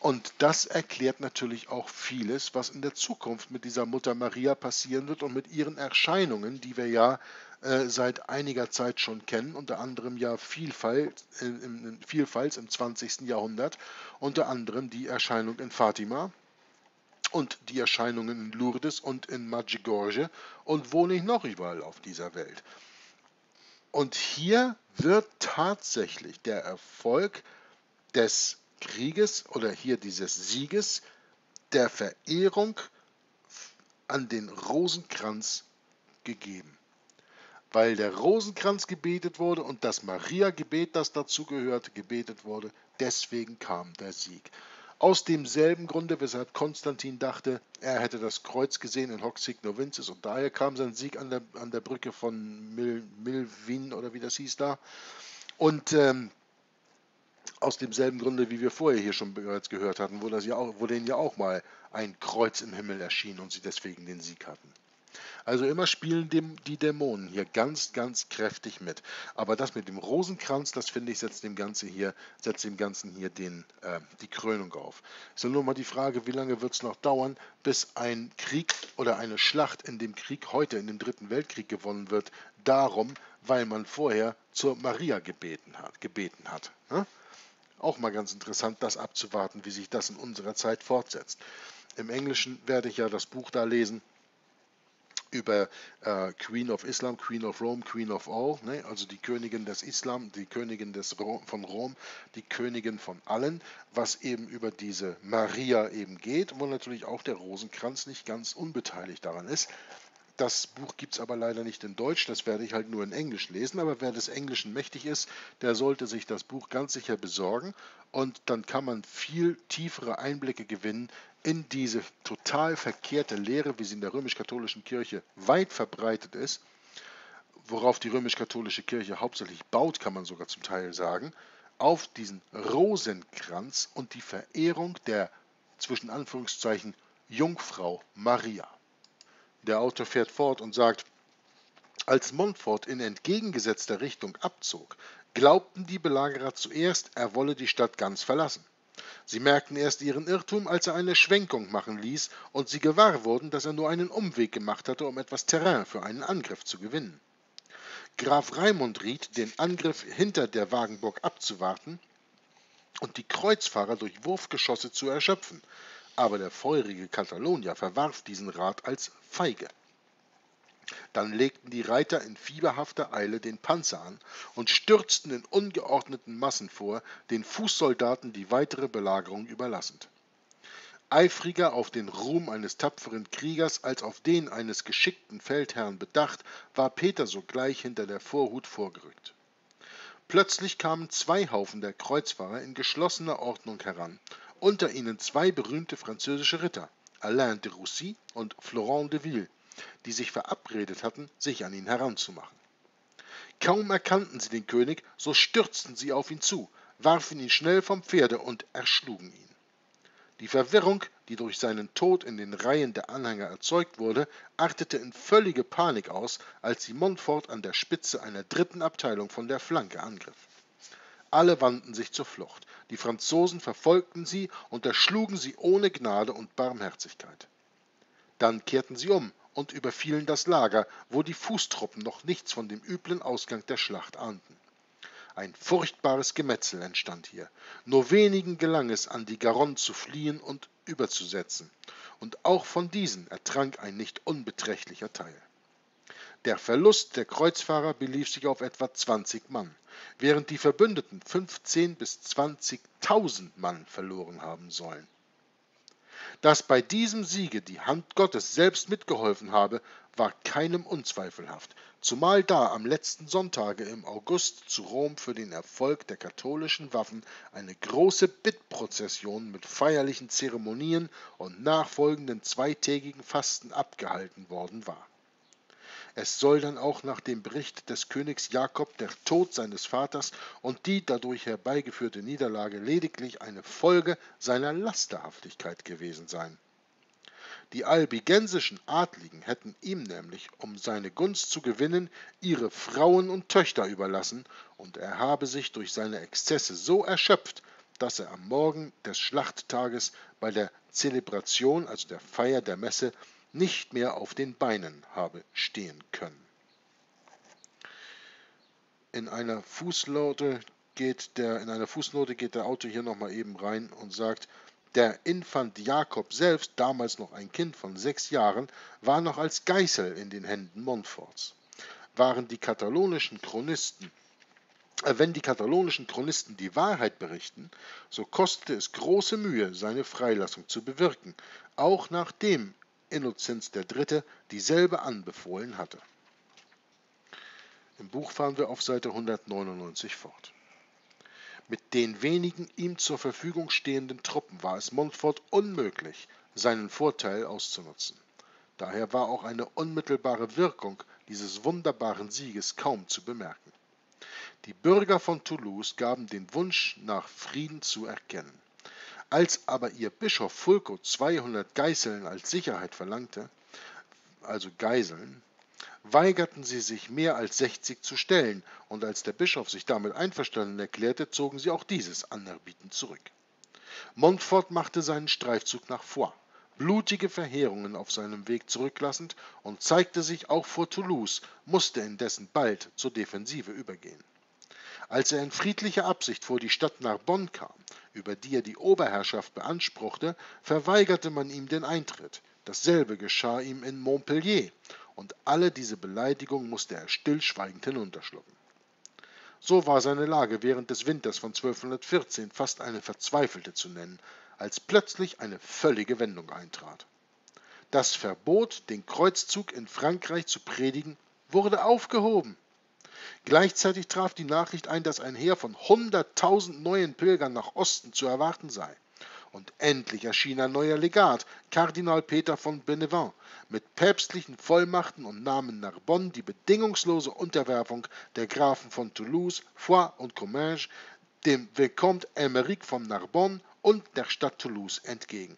Und das erklärt natürlich auch vieles, was in der Zukunft mit dieser Mutter Maria passieren wird und mit ihren Erscheinungen, die wir ja äh, seit einiger Zeit schon kennen, unter anderem ja Vielfalt, äh, im, vielfalt im 20. Jahrhundert, unter anderem die Erscheinung in Fatima und die Erscheinungen in Lourdes und in Medjugorje und wo nicht noch überall auf dieser Welt. Und hier wird tatsächlich der Erfolg des Krieges oder hier dieses Sieges der Verehrung an den Rosenkranz gegeben. Weil der Rosenkranz gebetet wurde und das Maria-Gebet, das dazu gehörte, gebetet wurde, deswegen kam der Sieg. Aus demselben Grunde, weshalb Konstantin dachte, er hätte das Kreuz gesehen in Hoc Signo Vincis und daher kam sein Sieg an der, an der Brücke von Mil, Milvin oder wie das hieß da. Und ähm, aus demselben Grunde, wie wir vorher hier schon bereits gehört hatten, wo, das ja auch, wo denen ja auch mal ein Kreuz im Himmel erschien und sie deswegen den Sieg hatten. Also immer spielen dem, die Dämonen hier ganz, ganz kräftig mit. Aber das mit dem Rosenkranz, das finde ich, setzt dem Ganzen hier, setzt dem Ganzen hier den, äh, die Krönung auf. Es ist nur mal die Frage, wie lange wird es noch dauern, bis ein Krieg oder eine Schlacht in dem Krieg heute, in dem Dritten Weltkrieg gewonnen wird, darum, weil man vorher zur Maria gebeten hat. Gebeten hat ne? Auch mal ganz interessant, das abzuwarten, wie sich das in unserer Zeit fortsetzt. Im Englischen werde ich ja das Buch da lesen über äh, Queen of Islam, Queen of Rome, Queen of All, ne? also die Königin des Islam, die Königin des Ro von Rom, die Königin von allen, was eben über diese Maria eben geht, wo natürlich auch der Rosenkranz nicht ganz unbeteiligt daran ist. Das Buch gibt es aber leider nicht in Deutsch, das werde ich halt nur in Englisch lesen. Aber wer des Englischen mächtig ist, der sollte sich das Buch ganz sicher besorgen und dann kann man viel tiefere Einblicke gewinnen in diese total verkehrte Lehre, wie sie in der römisch-katholischen Kirche weit verbreitet ist, worauf die römisch-katholische Kirche hauptsächlich baut, kann man sogar zum Teil sagen, auf diesen Rosenkranz und die Verehrung der zwischen Anführungszeichen Jungfrau Maria. Der Autor fährt fort und sagt, als Montfort in entgegengesetzter Richtung abzog, glaubten die Belagerer zuerst, er wolle die Stadt ganz verlassen. Sie merkten erst ihren Irrtum, als er eine Schwenkung machen ließ und sie gewahr wurden, dass er nur einen Umweg gemacht hatte, um etwas Terrain für einen Angriff zu gewinnen. Graf Raimund riet, den Angriff hinter der Wagenburg abzuwarten und die Kreuzfahrer durch Wurfgeschosse zu erschöpfen, aber der feurige Katalonier verwarf diesen Rat als feige. Dann legten die Reiter in fieberhafter Eile den Panzer an und stürzten in ungeordneten Massen vor, den Fußsoldaten die weitere Belagerung überlassend. Eifriger auf den Ruhm eines tapferen Kriegers als auf den eines geschickten Feldherrn bedacht, war Peter sogleich hinter der Vorhut vorgerückt. Plötzlich kamen zwei Haufen der Kreuzfahrer in geschlossener Ordnung heran unter ihnen zwei berühmte französische Ritter, Alain de Roussy und Florent de Ville, die sich verabredet hatten, sich an ihn heranzumachen. Kaum erkannten sie den König, so stürzten sie auf ihn zu, warfen ihn schnell vom Pferde und erschlugen ihn. Die Verwirrung, die durch seinen Tod in den Reihen der Anhänger erzeugt wurde, artete in völlige Panik aus, als sie Montfort an der Spitze einer dritten Abteilung von der Flanke angriff. Alle wandten sich zur Flucht. Die Franzosen verfolgten sie und erschlugen sie ohne Gnade und Barmherzigkeit. Dann kehrten sie um und überfielen das Lager, wo die Fußtruppen noch nichts von dem üblen Ausgang der Schlacht ahnten. Ein furchtbares Gemetzel entstand hier. Nur wenigen gelang es, an die Garonne zu fliehen und überzusetzen, und auch von diesen ertrank ein nicht unbeträchtlicher Teil. Der Verlust der Kreuzfahrer belief sich auf etwa 20 Mann, während die Verbündeten 15 bis 20.000 Mann verloren haben sollen. Dass bei diesem Siege die Hand Gottes selbst mitgeholfen habe, war keinem unzweifelhaft, zumal da am letzten Sonntage im August zu Rom für den Erfolg der katholischen Waffen eine große Bittprozession mit feierlichen Zeremonien und nachfolgenden zweitägigen Fasten abgehalten worden war. Es soll dann auch nach dem Bericht des Königs Jakob der Tod seines Vaters und die dadurch herbeigeführte Niederlage lediglich eine Folge seiner Lasterhaftigkeit gewesen sein. Die albigensischen Adligen hätten ihm nämlich, um seine Gunst zu gewinnen, ihre Frauen und Töchter überlassen, und er habe sich durch seine Exzesse so erschöpft, dass er am Morgen des Schlachttages bei der Zelebration, also der Feier der Messe, nicht mehr auf den Beinen habe stehen können. In einer Fußnote geht der, in einer Fußnote geht der Autor hier nochmal eben rein und sagt, der Infant Jakob selbst, damals noch ein Kind von sechs Jahren, war noch als Geißel in den Händen Montforts. Waren die katalonischen Chronisten äh, wenn die katalonischen Chronisten die Wahrheit berichten, so kostete es große Mühe, seine Freilassung zu bewirken, auch nachdem Innozenz III. dieselbe anbefohlen hatte. Im Buch fahren wir auf Seite 199 fort. Mit den wenigen ihm zur Verfügung stehenden Truppen war es Montfort unmöglich, seinen Vorteil auszunutzen. Daher war auch eine unmittelbare Wirkung dieses wunderbaren Sieges kaum zu bemerken. Die Bürger von Toulouse gaben den Wunsch nach Frieden zu erkennen. Als aber ihr Bischof Fulco 200 Geißeln als Sicherheit verlangte, also Geiseln, weigerten sie sich mehr als 60 zu stellen, und als der Bischof sich damit einverstanden erklärte, zogen sie auch dieses Anerbieten zurück. Montfort machte seinen Streifzug nach Foix, blutige Verheerungen auf seinem Weg zurücklassend, und zeigte sich auch vor Toulouse, musste indessen bald zur Defensive übergehen. Als er in friedlicher Absicht vor die Stadt Narbonne kam, über die er die Oberherrschaft beanspruchte, verweigerte man ihm den Eintritt. Dasselbe geschah ihm in Montpellier, und alle diese Beleidigungen musste er stillschweigend hinunterschlucken. So war seine Lage während des Winters von 1214 fast eine verzweifelte zu nennen, als plötzlich eine völlige Wendung eintrat. Das Verbot, den Kreuzzug in Frankreich zu predigen, wurde aufgehoben. Gleichzeitig traf die Nachricht ein, dass ein Heer von hunderttausend neuen Pilgern nach Osten zu erwarten sei. Und endlich erschien ein neuer Legat, Kardinal Peter von Benevent, mit päpstlichen Vollmachten und nahm in Narbonne die bedingungslose Unterwerfung der Grafen von Toulouse, Foix und Comminges dem Vicomte Emeric von Narbonne und der Stadt Toulouse entgegen.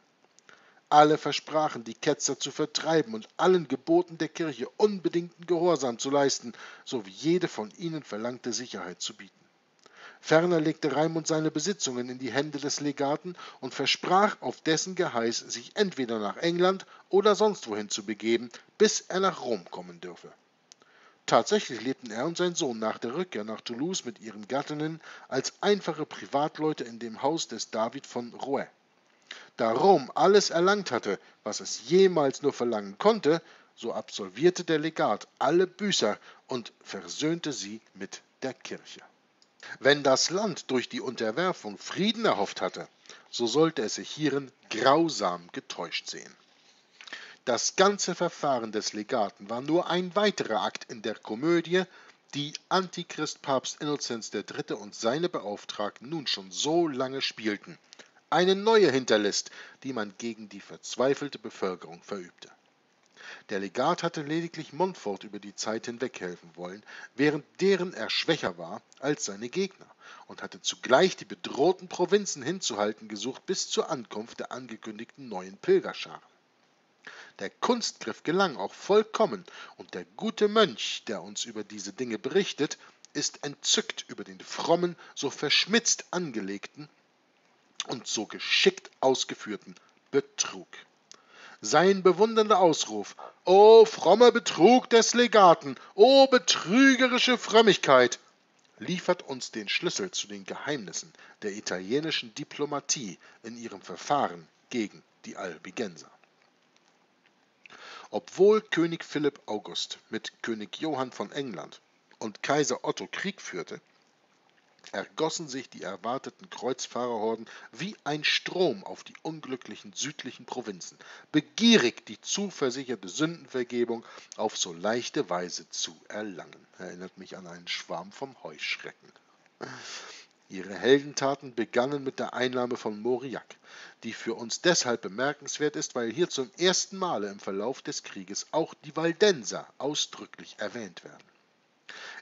Alle versprachen, die Ketzer zu vertreiben und allen Geboten der Kirche unbedingten Gehorsam zu leisten, sowie jede von ihnen verlangte Sicherheit zu bieten. Ferner legte Raimund seine Besitzungen in die Hände des Legaten und versprach auf dessen Geheiß, sich entweder nach England oder sonst wohin zu begeben, bis er nach Rom kommen dürfe. Tatsächlich lebten er und sein Sohn nach der Rückkehr nach Toulouse mit ihren Gattinnen als einfache Privatleute in dem Haus des David von Rouet. Da Rom alles erlangt hatte, was es jemals nur verlangen konnte, so absolvierte der Legat alle Büßer und versöhnte sie mit der Kirche. Wenn das Land durch die Unterwerfung Frieden erhofft hatte, so sollte es sich hierin grausam getäuscht sehen. Das ganze Verfahren des Legaten war nur ein weiterer Akt in der Komödie, die Antichrist Papst Innozenz III. und seine Beauftragten nun schon so lange spielten, eine neue Hinterlist, die man gegen die verzweifelte Bevölkerung verübte. Der Legat hatte lediglich Montfort über die Zeit hinweg helfen wollen, während deren er schwächer war als seine Gegner, und hatte zugleich die bedrohten Provinzen hinzuhalten gesucht bis zur Ankunft der angekündigten neuen Pilgerscharen. Der Kunstgriff gelang auch vollkommen, und der gute Mönch, der uns über diese Dinge berichtet, ist entzückt über den frommen, so verschmitzt angelegten und so geschickt ausgeführten Betrug. Sein bewundernder Ausruf O frommer Betrug des Legaten, o betrügerische Frömmigkeit liefert uns den Schlüssel zu den Geheimnissen der italienischen Diplomatie in ihrem Verfahren gegen die Albigenser. Obwohl König Philipp August mit König Johann von England und Kaiser Otto Krieg führte, ergossen sich die erwarteten Kreuzfahrerhorden wie ein Strom auf die unglücklichen südlichen Provinzen, begierig die zuversicherte Sündenvergebung auf so leichte Weise zu erlangen. Erinnert mich an einen Schwarm von Heuschrecken. Ihre Heldentaten begannen mit der Einnahme von Mauriac, die für uns deshalb bemerkenswert ist, weil hier zum ersten Male im Verlauf des Krieges auch die Waldenser ausdrücklich erwähnt werden.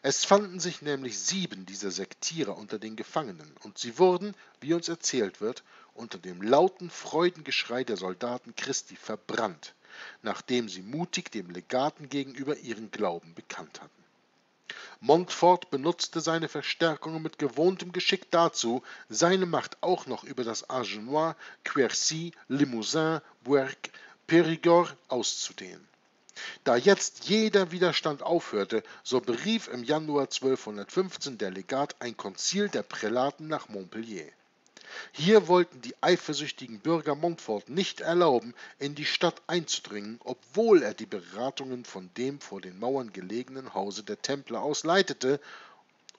Es fanden sich nämlich sieben dieser Sektierer unter den Gefangenen, und sie wurden, wie uns erzählt wird, unter dem lauten Freudengeschrei der Soldaten Christi verbrannt, nachdem sie mutig dem Legaten gegenüber ihren Glauben bekannt hatten. Montfort benutzte seine Verstärkungen mit gewohntem Geschick dazu, seine Macht auch noch über das Agenois, Quercy, Limousin, Bourg, Périgord auszudehnen. Da jetzt jeder Widerstand aufhörte, so berief im Januar 1215 der Legat ein Konzil der Prälaten nach Montpellier. Hier wollten die eifersüchtigen Bürger Montfort nicht erlauben, in die Stadt einzudringen, obwohl er die Beratungen von dem vor den Mauern gelegenen Hause der Templer aus leitete,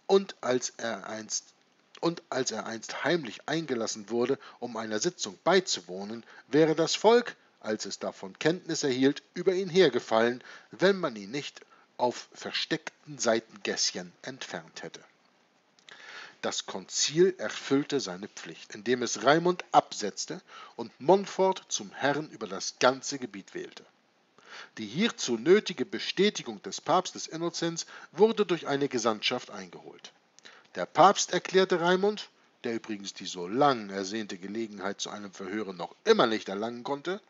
und als er einst und als er einst heimlich eingelassen wurde, um einer Sitzung beizuwohnen, wäre das Volk, als es davon Kenntnis erhielt, über ihn hergefallen, wenn man ihn nicht auf versteckten Seitengässchen entfernt hätte. Das Konzil erfüllte seine Pflicht, indem es Raimund absetzte und Montfort zum Herrn über das ganze Gebiet wählte. Die hierzu nötige Bestätigung des Papstes Innozenz wurde durch eine Gesandtschaft eingeholt. Der Papst erklärte Raimund, der übrigens die so lang ersehnte Gelegenheit zu einem Verhöre noch immer nicht erlangen konnte,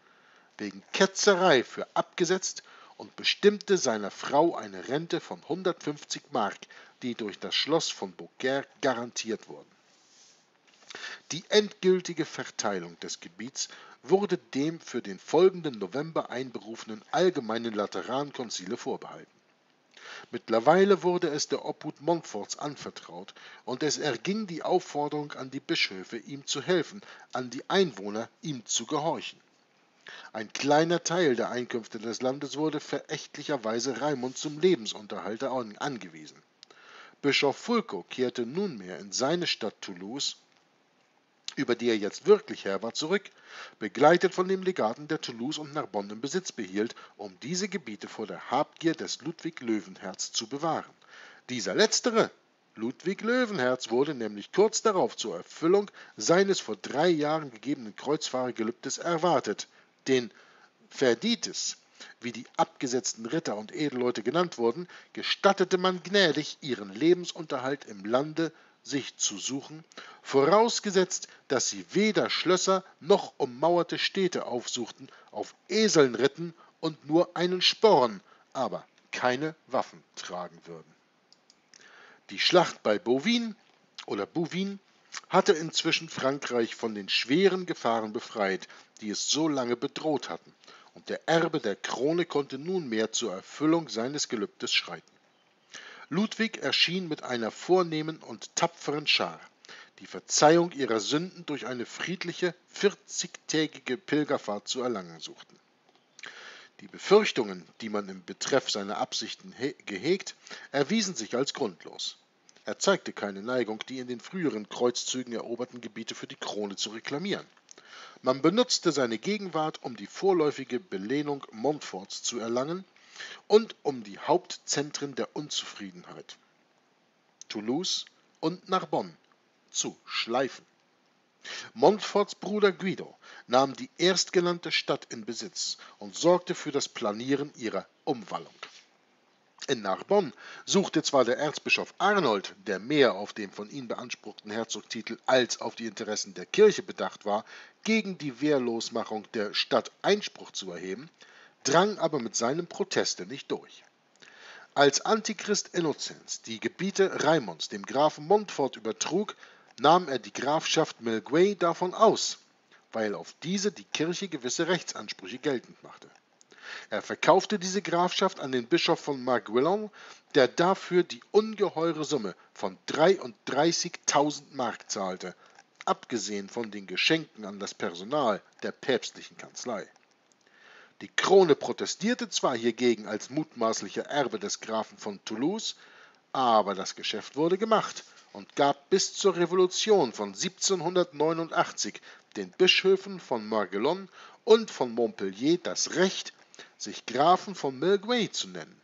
wegen Ketzerei für abgesetzt und bestimmte seiner Frau eine Rente von 150 Mark, die durch das Schloss von Beaucaire garantiert wurden. Die endgültige Verteilung des Gebiets wurde dem für den folgenden November einberufenen allgemeinen Laterankonzile vorbehalten. Mittlerweile wurde es der Obhut Montforts anvertraut, und es erging die Aufforderung an die Bischöfe, ihm zu helfen, an die Einwohner, ihm zu gehorchen. Ein kleiner Teil der Einkünfte des Landes wurde verächtlicherweise Raimund zum Lebensunterhalt angewiesen. Bischof Fulco kehrte nunmehr in seine Stadt Toulouse, über die er jetzt wirklich Herr war, zurück, begleitet von dem Legaten, der Toulouse und Narbonne im Besitz behielt, um diese Gebiete vor der Habgier des Ludwig Löwenherz zu bewahren. Dieser letztere Ludwig Löwenherz wurde nämlich kurz darauf zur Erfüllung seines vor drei Jahren gegebenen Kreuzfahrergelübdes erwartet den Verdites, wie die abgesetzten Ritter und Edelleute genannt wurden, gestattete man gnädig, ihren Lebensunterhalt im Lande sich zu suchen, vorausgesetzt, dass sie weder Schlösser noch ummauerte Städte aufsuchten, auf Eseln ritten und nur einen Sporn, aber keine Waffen tragen würden. Die Schlacht bei Bouvines oder Bouvines hatte inzwischen Frankreich von den schweren Gefahren befreit, die es so lange bedroht hatten, und der Erbe der Krone konnte nunmehr zur Erfüllung seines Gelübdes schreiten. Ludwig erschien mit einer vornehmen und tapferen Schar, die Verzeihung ihrer Sünden durch eine friedliche, vierzigtägige Pilgerfahrt zu erlangen suchten. Die Befürchtungen, die man im Betreff seiner Absichten gehegt, erwiesen sich als grundlos. Er zeigte keine Neigung, die in den früheren Kreuzzügen eroberten Gebiete für die Krone zu reklamieren. Man benutzte seine Gegenwart, um die vorläufige Belehnung Montforts zu erlangen und um die Hauptzentren der Unzufriedenheit Toulouse und Narbonne zu schleifen. Montforts Bruder Guido nahm die erstgenannte Stadt in Besitz und sorgte für das Planieren ihrer Umwallung. In Narbonne suchte zwar der Erzbischof Arnold, der mehr auf den von ihm beanspruchten Herzogtitel als auf die Interessen der Kirche bedacht war, gegen die Wehrlosmachung der Stadt Einspruch zu erheben, drang aber mit seinem Proteste nicht durch. Als Antichrist Innozenz die Gebiete Raimonds dem Grafen Montfort übertrug, nahm er die Grafschaft Milguay davon aus, weil auf diese die Kirche gewisse Rechtsansprüche geltend machte. Er verkaufte diese Grafschaft an den Bischof von Marguillon, der dafür die ungeheure Summe von 33.000 Mark zahlte, abgesehen von den Geschenken an das Personal der päpstlichen Kanzlei. Die Krone protestierte zwar hiergegen als mutmaßlicher Erbe des Grafen von Toulouse, aber das Geschäft wurde gemacht und gab bis zur Revolution von 1789 den Bischöfen von Marguillon und von Montpellier das Recht, sich Grafen von Milguay zu nennen.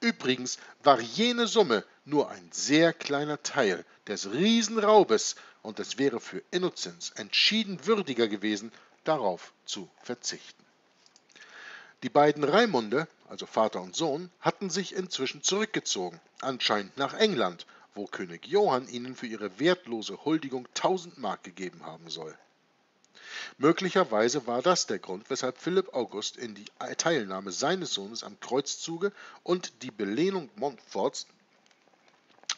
Übrigens war jene Summe nur ein sehr kleiner Teil des Riesenraubes und es wäre für Innozenz entschieden würdiger gewesen, darauf zu verzichten. Die beiden Raimunde, also Vater und Sohn, hatten sich inzwischen zurückgezogen, anscheinend nach England, wo König Johann ihnen für ihre wertlose Huldigung tausend Mark gegeben haben soll. Möglicherweise war das der Grund, weshalb Philipp August in die Teilnahme seines Sohnes am Kreuzzuge und die Belehnung Montforts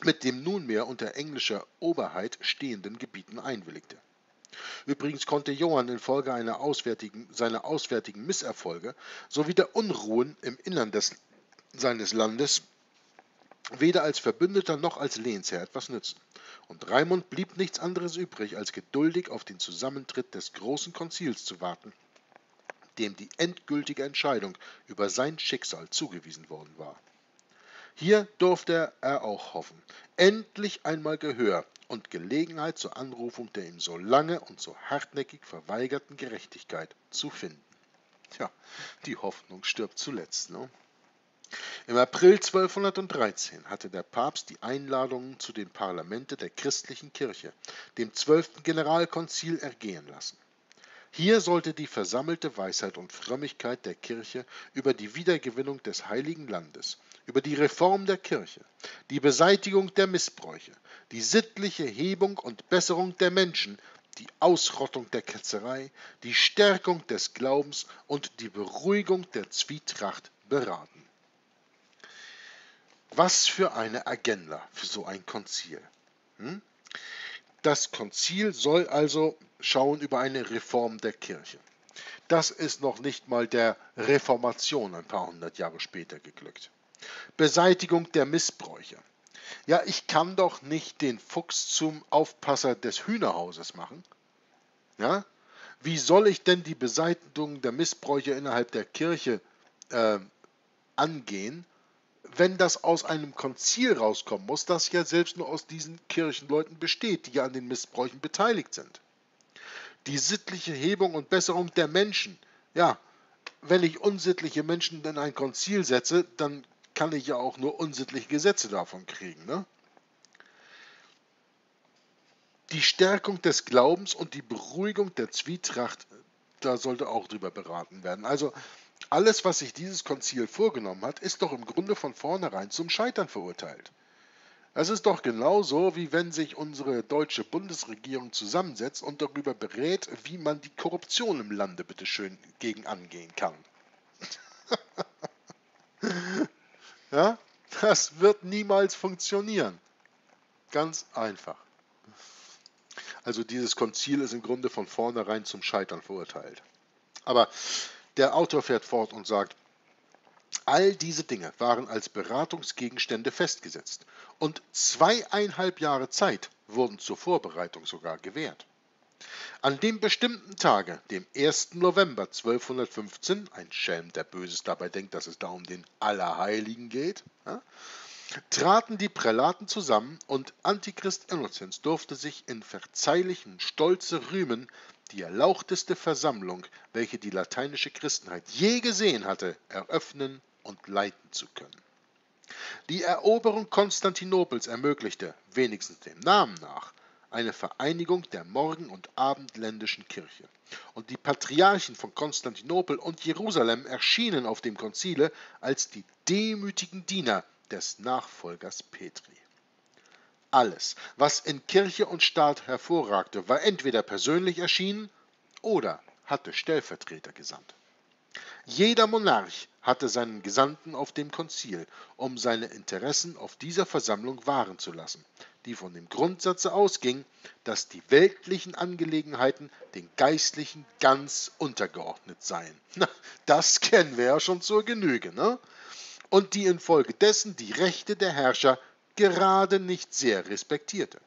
mit dem nunmehr unter englischer Oberheit stehenden Gebieten einwilligte. Übrigens konnte Johann infolge auswärtigen, seiner auswärtigen Misserfolge sowie der Unruhen im Innern des, seines Landes weder als Verbündeter noch als Lehnsherr etwas nützen und Raimund blieb nichts anderes übrig, als geduldig auf den Zusammentritt des großen Konzils zu warten, dem die endgültige Entscheidung über sein Schicksal zugewiesen worden war. Hier durfte er auch hoffen, endlich einmal Gehör und Gelegenheit zur Anrufung der ihm so lange und so hartnäckig verweigerten Gerechtigkeit zu finden. Tja, die Hoffnung stirbt zuletzt, ne? Im April 1213 hatte der Papst die Einladungen zu den Parlamente der christlichen Kirche, dem zwölften Generalkonzil, ergehen lassen. Hier sollte die versammelte Weisheit und Frömmigkeit der Kirche über die Wiedergewinnung des heiligen Landes, über die Reform der Kirche, die Beseitigung der Missbräuche, die sittliche Hebung und Besserung der Menschen, die Ausrottung der Ketzerei, die Stärkung des Glaubens und die Beruhigung der Zwietracht beraten. Was für eine Agenda für so ein Konzil. Hm? Das Konzil soll also schauen über eine Reform der Kirche. Das ist noch nicht mal der Reformation ein paar hundert Jahre später geglückt. Beseitigung der Missbräuche. Ja, ich kann doch nicht den Fuchs zum Aufpasser des Hühnerhauses machen. Ja? Wie soll ich denn die Beseitigung der Missbräuche innerhalb der Kirche äh, angehen, wenn das aus einem Konzil rauskommen muss, das ja selbst nur aus diesen Kirchenleuten besteht, die ja an den Missbräuchen beteiligt sind. Die sittliche Hebung und Besserung der Menschen. Ja, wenn ich unsittliche Menschen in ein Konzil setze, dann kann ich ja auch nur unsittliche Gesetze davon kriegen. Ne? Die Stärkung des Glaubens und die Beruhigung der Zwietracht, da sollte auch drüber beraten werden. Also alles, was sich dieses Konzil vorgenommen hat, ist doch im Grunde von vornherein zum Scheitern verurteilt. Es ist doch genauso, wie wenn sich unsere deutsche Bundesregierung zusammensetzt und darüber berät, wie man die Korruption im Lande bitteschön gegen angehen kann. ja, das wird niemals funktionieren. Ganz einfach. Also dieses Konzil ist im Grunde von vornherein zum Scheitern verurteilt. Aber der Autor fährt fort und sagt, all diese Dinge waren als Beratungsgegenstände festgesetzt und zweieinhalb Jahre Zeit wurden zur Vorbereitung sogar gewährt. An dem bestimmten Tage, dem 1. November 1215, ein Schelm, der Böses dabei denkt, dass es da um den Allerheiligen geht, ja, traten die Prälaten zusammen und Antichrist Innozenz durfte sich in verzeihlichem Stolze rühmen, die erlauchteste Versammlung, welche die lateinische Christenheit je gesehen hatte, eröffnen und leiten zu können. Die Eroberung Konstantinopels ermöglichte, wenigstens dem Namen nach, eine Vereinigung der Morgen- und Abendländischen Kirche. Und die Patriarchen von Konstantinopel und Jerusalem erschienen auf dem Konzile als die demütigen Diener des Nachfolgers Petri. Alles, was in Kirche und Staat hervorragte, war entweder persönlich erschienen oder hatte Stellvertreter gesandt. Jeder Monarch hatte seinen Gesandten auf dem Konzil, um seine Interessen auf dieser Versammlung wahren zu lassen, die von dem Grundsatze ausging, dass die weltlichen Angelegenheiten den geistlichen ganz untergeordnet seien. Na, das kennen wir ja schon zur Genüge, ne? Und die infolgedessen die Rechte der Herrscher gerade nicht sehr respektierte.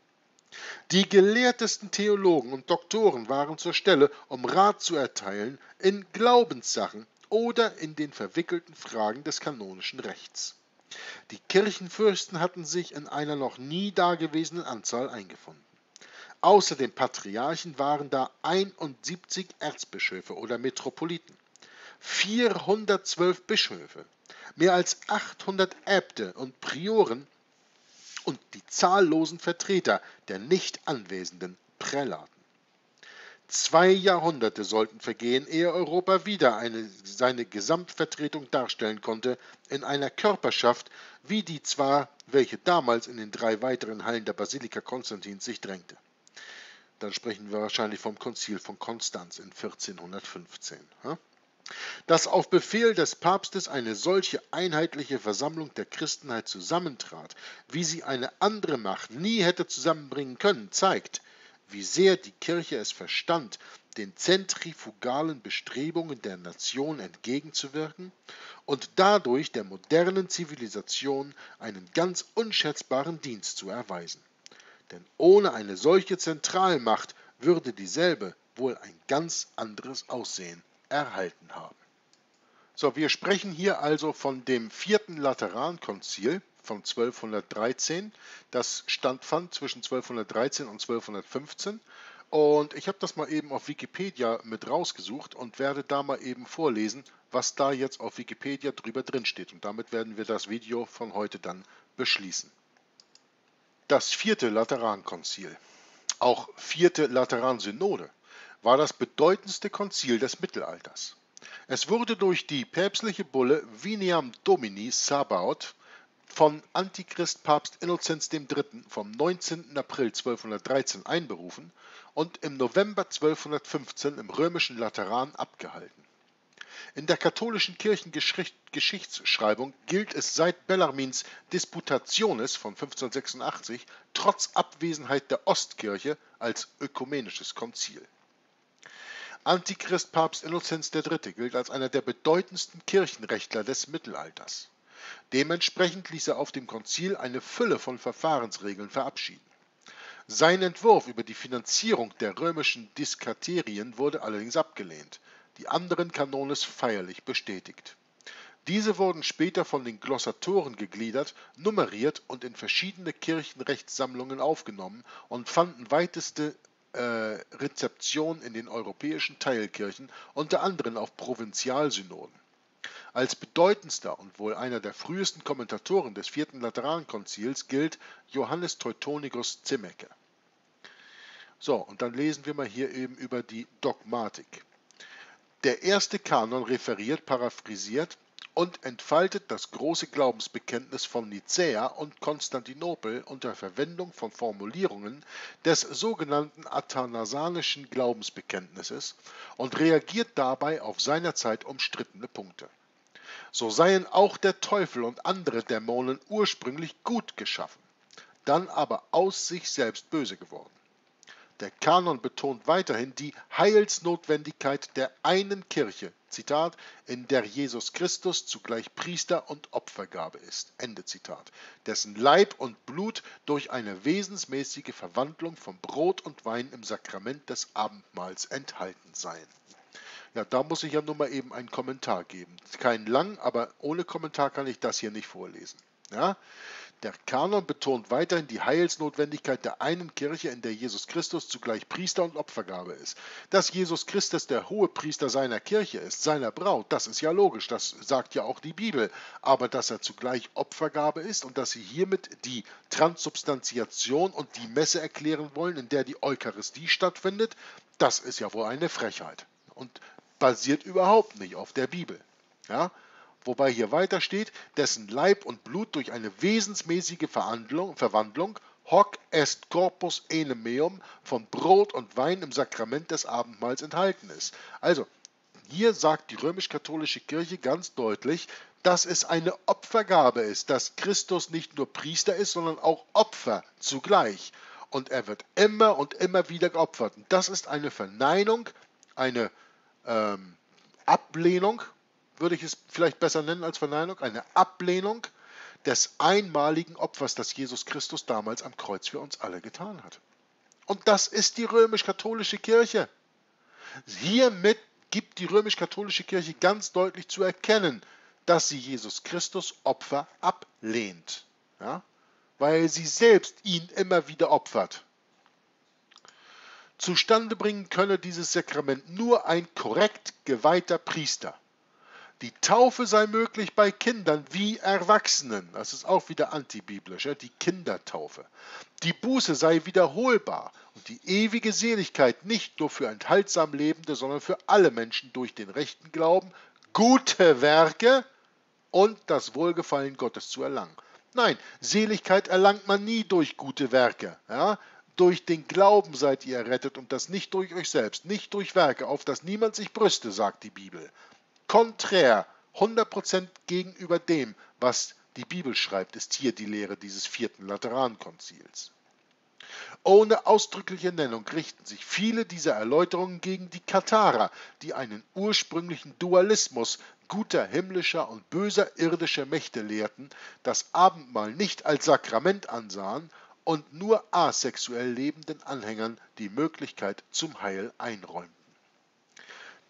Die gelehrtesten Theologen und Doktoren waren zur Stelle, um Rat zu erteilen in Glaubenssachen oder in den verwickelten Fragen des kanonischen Rechts. Die Kirchenfürsten hatten sich in einer noch nie dagewesenen Anzahl eingefunden. Außer den Patriarchen waren da 71 Erzbischöfe oder Metropoliten, 412 Bischöfe, mehr als 800 Äbte und Prioren und die zahllosen Vertreter der nicht anwesenden Prälaten. Zwei Jahrhunderte sollten vergehen, ehe Europa wieder eine, seine Gesamtvertretung darstellen konnte in einer Körperschaft, wie die zwar, welche damals in den drei weiteren Hallen der Basilika Konstantins sich drängte. Dann sprechen wir wahrscheinlich vom Konzil von Konstanz in 1415. Dass auf Befehl des Papstes eine solche einheitliche Versammlung der Christenheit zusammentrat, wie sie eine andere Macht nie hätte zusammenbringen können, zeigt, wie sehr die Kirche es verstand, den zentrifugalen Bestrebungen der Nation entgegenzuwirken und dadurch der modernen Zivilisation einen ganz unschätzbaren Dienst zu erweisen. Denn ohne eine solche Zentralmacht würde dieselbe wohl ein ganz anderes Aussehen erhalten haben. So, wir sprechen hier also von dem vierten Laterankonzil, von 1213. Das standfand zwischen 1213 und 1215. Und ich habe das mal eben auf Wikipedia mit rausgesucht und werde da mal eben vorlesen, was da jetzt auf Wikipedia drüber drin steht. Und damit werden wir das Video von heute dann beschließen. Das vierte Laterankonzil, auch vierte Lateransynode, war das bedeutendste Konzil des Mittelalters. Es wurde durch die päpstliche Bulle Viniam Domini Sabaoth von Antichrist Papst Innozenz III. vom 19. April 1213 einberufen und im November 1215 im römischen Lateran abgehalten. In der katholischen Kirchengeschichtsschreibung gilt es seit Bellarmins Disputationes von 1586 trotz Abwesenheit der Ostkirche als ökumenisches Konzil. Antichrist Papst Innozenz III. gilt als einer der bedeutendsten Kirchenrechtler des Mittelalters. Dementsprechend ließ er auf dem Konzil eine Fülle von Verfahrensregeln verabschieden. Sein Entwurf über die Finanzierung der römischen Diskaterien wurde allerdings abgelehnt, die anderen Kanones feierlich bestätigt. Diese wurden später von den Glossatoren gegliedert, nummeriert und in verschiedene Kirchenrechtssammlungen aufgenommen und fanden weiteste Rezeption in den europäischen Teilkirchen, unter anderem auf Provinzialsynoden. Als bedeutendster und wohl einer der frühesten Kommentatoren des Vierten Laterankonzils gilt Johannes Teutonicus Zimmecke. So, und dann lesen wir mal hier eben über die Dogmatik. Der erste Kanon referiert, paraphrasiert und entfaltet das große Glaubensbekenntnis von Nicäa und Konstantinopel unter Verwendung von Formulierungen des sogenannten athanasanischen Glaubensbekenntnisses und reagiert dabei auf seinerzeit umstrittene Punkte so seien auch der Teufel und andere Dämonen ursprünglich gut geschaffen, dann aber aus sich selbst böse geworden. Der Kanon betont weiterhin die Heilsnotwendigkeit der einen Kirche, Zitat, in der Jesus Christus zugleich Priester und Opfergabe ist, Ende Zitat, dessen Leib und Blut durch eine wesensmäßige Verwandlung von Brot und Wein im Sakrament des Abendmahls enthalten seien. Ja, da muss ich ja nur mal eben einen Kommentar geben. Keinen lang, aber ohne Kommentar kann ich das hier nicht vorlesen. Ja? Der Kanon betont weiterhin die Heilsnotwendigkeit der einen Kirche, in der Jesus Christus zugleich Priester und Opfergabe ist. Dass Jesus Christus der hohe Priester seiner Kirche ist, seiner Braut, das ist ja logisch, das sagt ja auch die Bibel. Aber dass er zugleich Opfergabe ist und dass sie hiermit die Transubstantiation und die Messe erklären wollen, in der die Eucharistie stattfindet, das ist ja wohl eine Frechheit und basiert überhaupt nicht auf der Bibel. Ja? Wobei hier weiter steht, dessen Leib und Blut durch eine wesensmäßige Verwandlung hoc est corpus enim meum von Brot und Wein im Sakrament des Abendmahls enthalten ist. Also, hier sagt die römisch-katholische Kirche ganz deutlich, dass es eine Opfergabe ist, dass Christus nicht nur Priester ist, sondern auch Opfer zugleich. Und er wird immer und immer wieder geopfert. Und das ist eine Verneinung, eine ähm, Ablehnung würde ich es vielleicht besser nennen als Verneinung, eine Ablehnung des einmaligen Opfers, das Jesus Christus damals am Kreuz für uns alle getan hat. Und das ist die römisch-katholische Kirche. Hiermit gibt die römisch-katholische Kirche ganz deutlich zu erkennen, dass sie Jesus Christus Opfer ablehnt, ja? weil sie selbst ihn immer wieder opfert. Zustande bringen könne dieses Sakrament nur ein korrekt geweihter Priester. Die Taufe sei möglich bei Kindern wie Erwachsenen. Das ist auch wieder antibiblisch, ja? die Kindertaufe. Die Buße sei wiederholbar und die ewige Seligkeit nicht nur für enthaltsam Lebende, sondern für alle Menschen durch den rechten Glauben, gute Werke und das Wohlgefallen Gottes zu erlangen. Nein, Seligkeit erlangt man nie durch gute Werke. Ja? Durch den Glauben seid ihr errettet und das nicht durch euch selbst, nicht durch Werke, auf das niemand sich brüste, sagt die Bibel konträr, 100% gegenüber dem, was die Bibel schreibt, ist hier die Lehre dieses vierten Laterankonzils. Ohne ausdrückliche Nennung richten sich viele dieser Erläuterungen gegen die Katharer, die einen ursprünglichen Dualismus guter himmlischer und böser irdischer Mächte lehrten, das Abendmahl nicht als Sakrament ansahen und nur asexuell lebenden Anhängern die Möglichkeit zum Heil einräumten.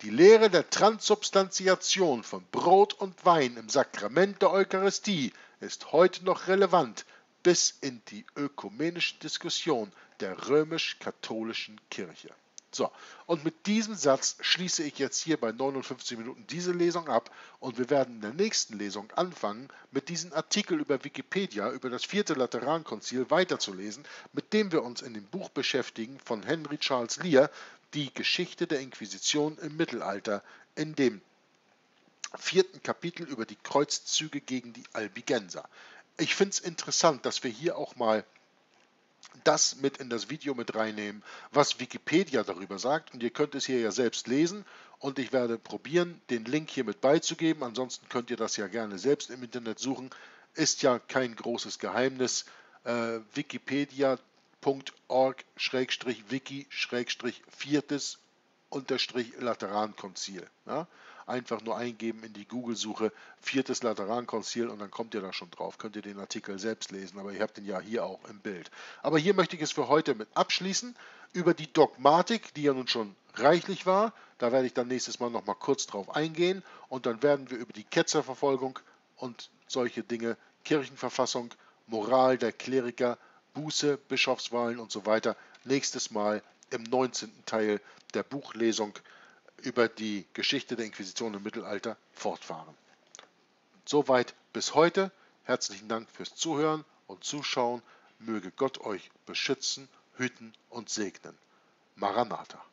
Die Lehre der Transubstantiation von Brot und Wein im Sakrament der Eucharistie ist heute noch relevant bis in die ökumenische Diskussion der römisch-katholischen Kirche. So, und mit diesem Satz schließe ich jetzt hier bei 59 Minuten diese Lesung ab und wir werden in der nächsten Lesung anfangen, mit diesem Artikel über Wikipedia, über das vierte Laterankonzil weiterzulesen, mit dem wir uns in dem Buch beschäftigen von Henry Charles Lear, die Geschichte der Inquisition im Mittelalter in dem vierten Kapitel über die Kreuzzüge gegen die Albigenser. Ich finde es interessant, dass wir hier auch mal das mit in das Video mit reinnehmen, was Wikipedia darüber sagt. Und ihr könnt es hier ja selbst lesen und ich werde probieren, den Link hier mit beizugeben. Ansonsten könnt ihr das ja gerne selbst im Internet suchen. Ist ja kein großes Geheimnis. Äh, Wikipedia wiki-viertes Laterankonzil. Ja? Einfach nur eingeben in die Google-Suche viertes Laterankonzil und dann kommt ihr da schon drauf. Könnt ihr den Artikel selbst lesen, aber ihr habt den ja hier auch im Bild. Aber hier möchte ich es für heute mit abschließen über die Dogmatik, die ja nun schon reichlich war. Da werde ich dann nächstes Mal noch mal kurz drauf eingehen und dann werden wir über die Ketzerverfolgung und solche Dinge, Kirchenverfassung, Moral der Kleriker, Buße, Bischofswahlen und so weiter nächstes Mal im 19. Teil der Buchlesung über die Geschichte der Inquisition im Mittelalter fortfahren. Soweit bis heute. Herzlichen Dank fürs Zuhören und Zuschauen. Möge Gott euch beschützen, hüten und segnen. Maranatha.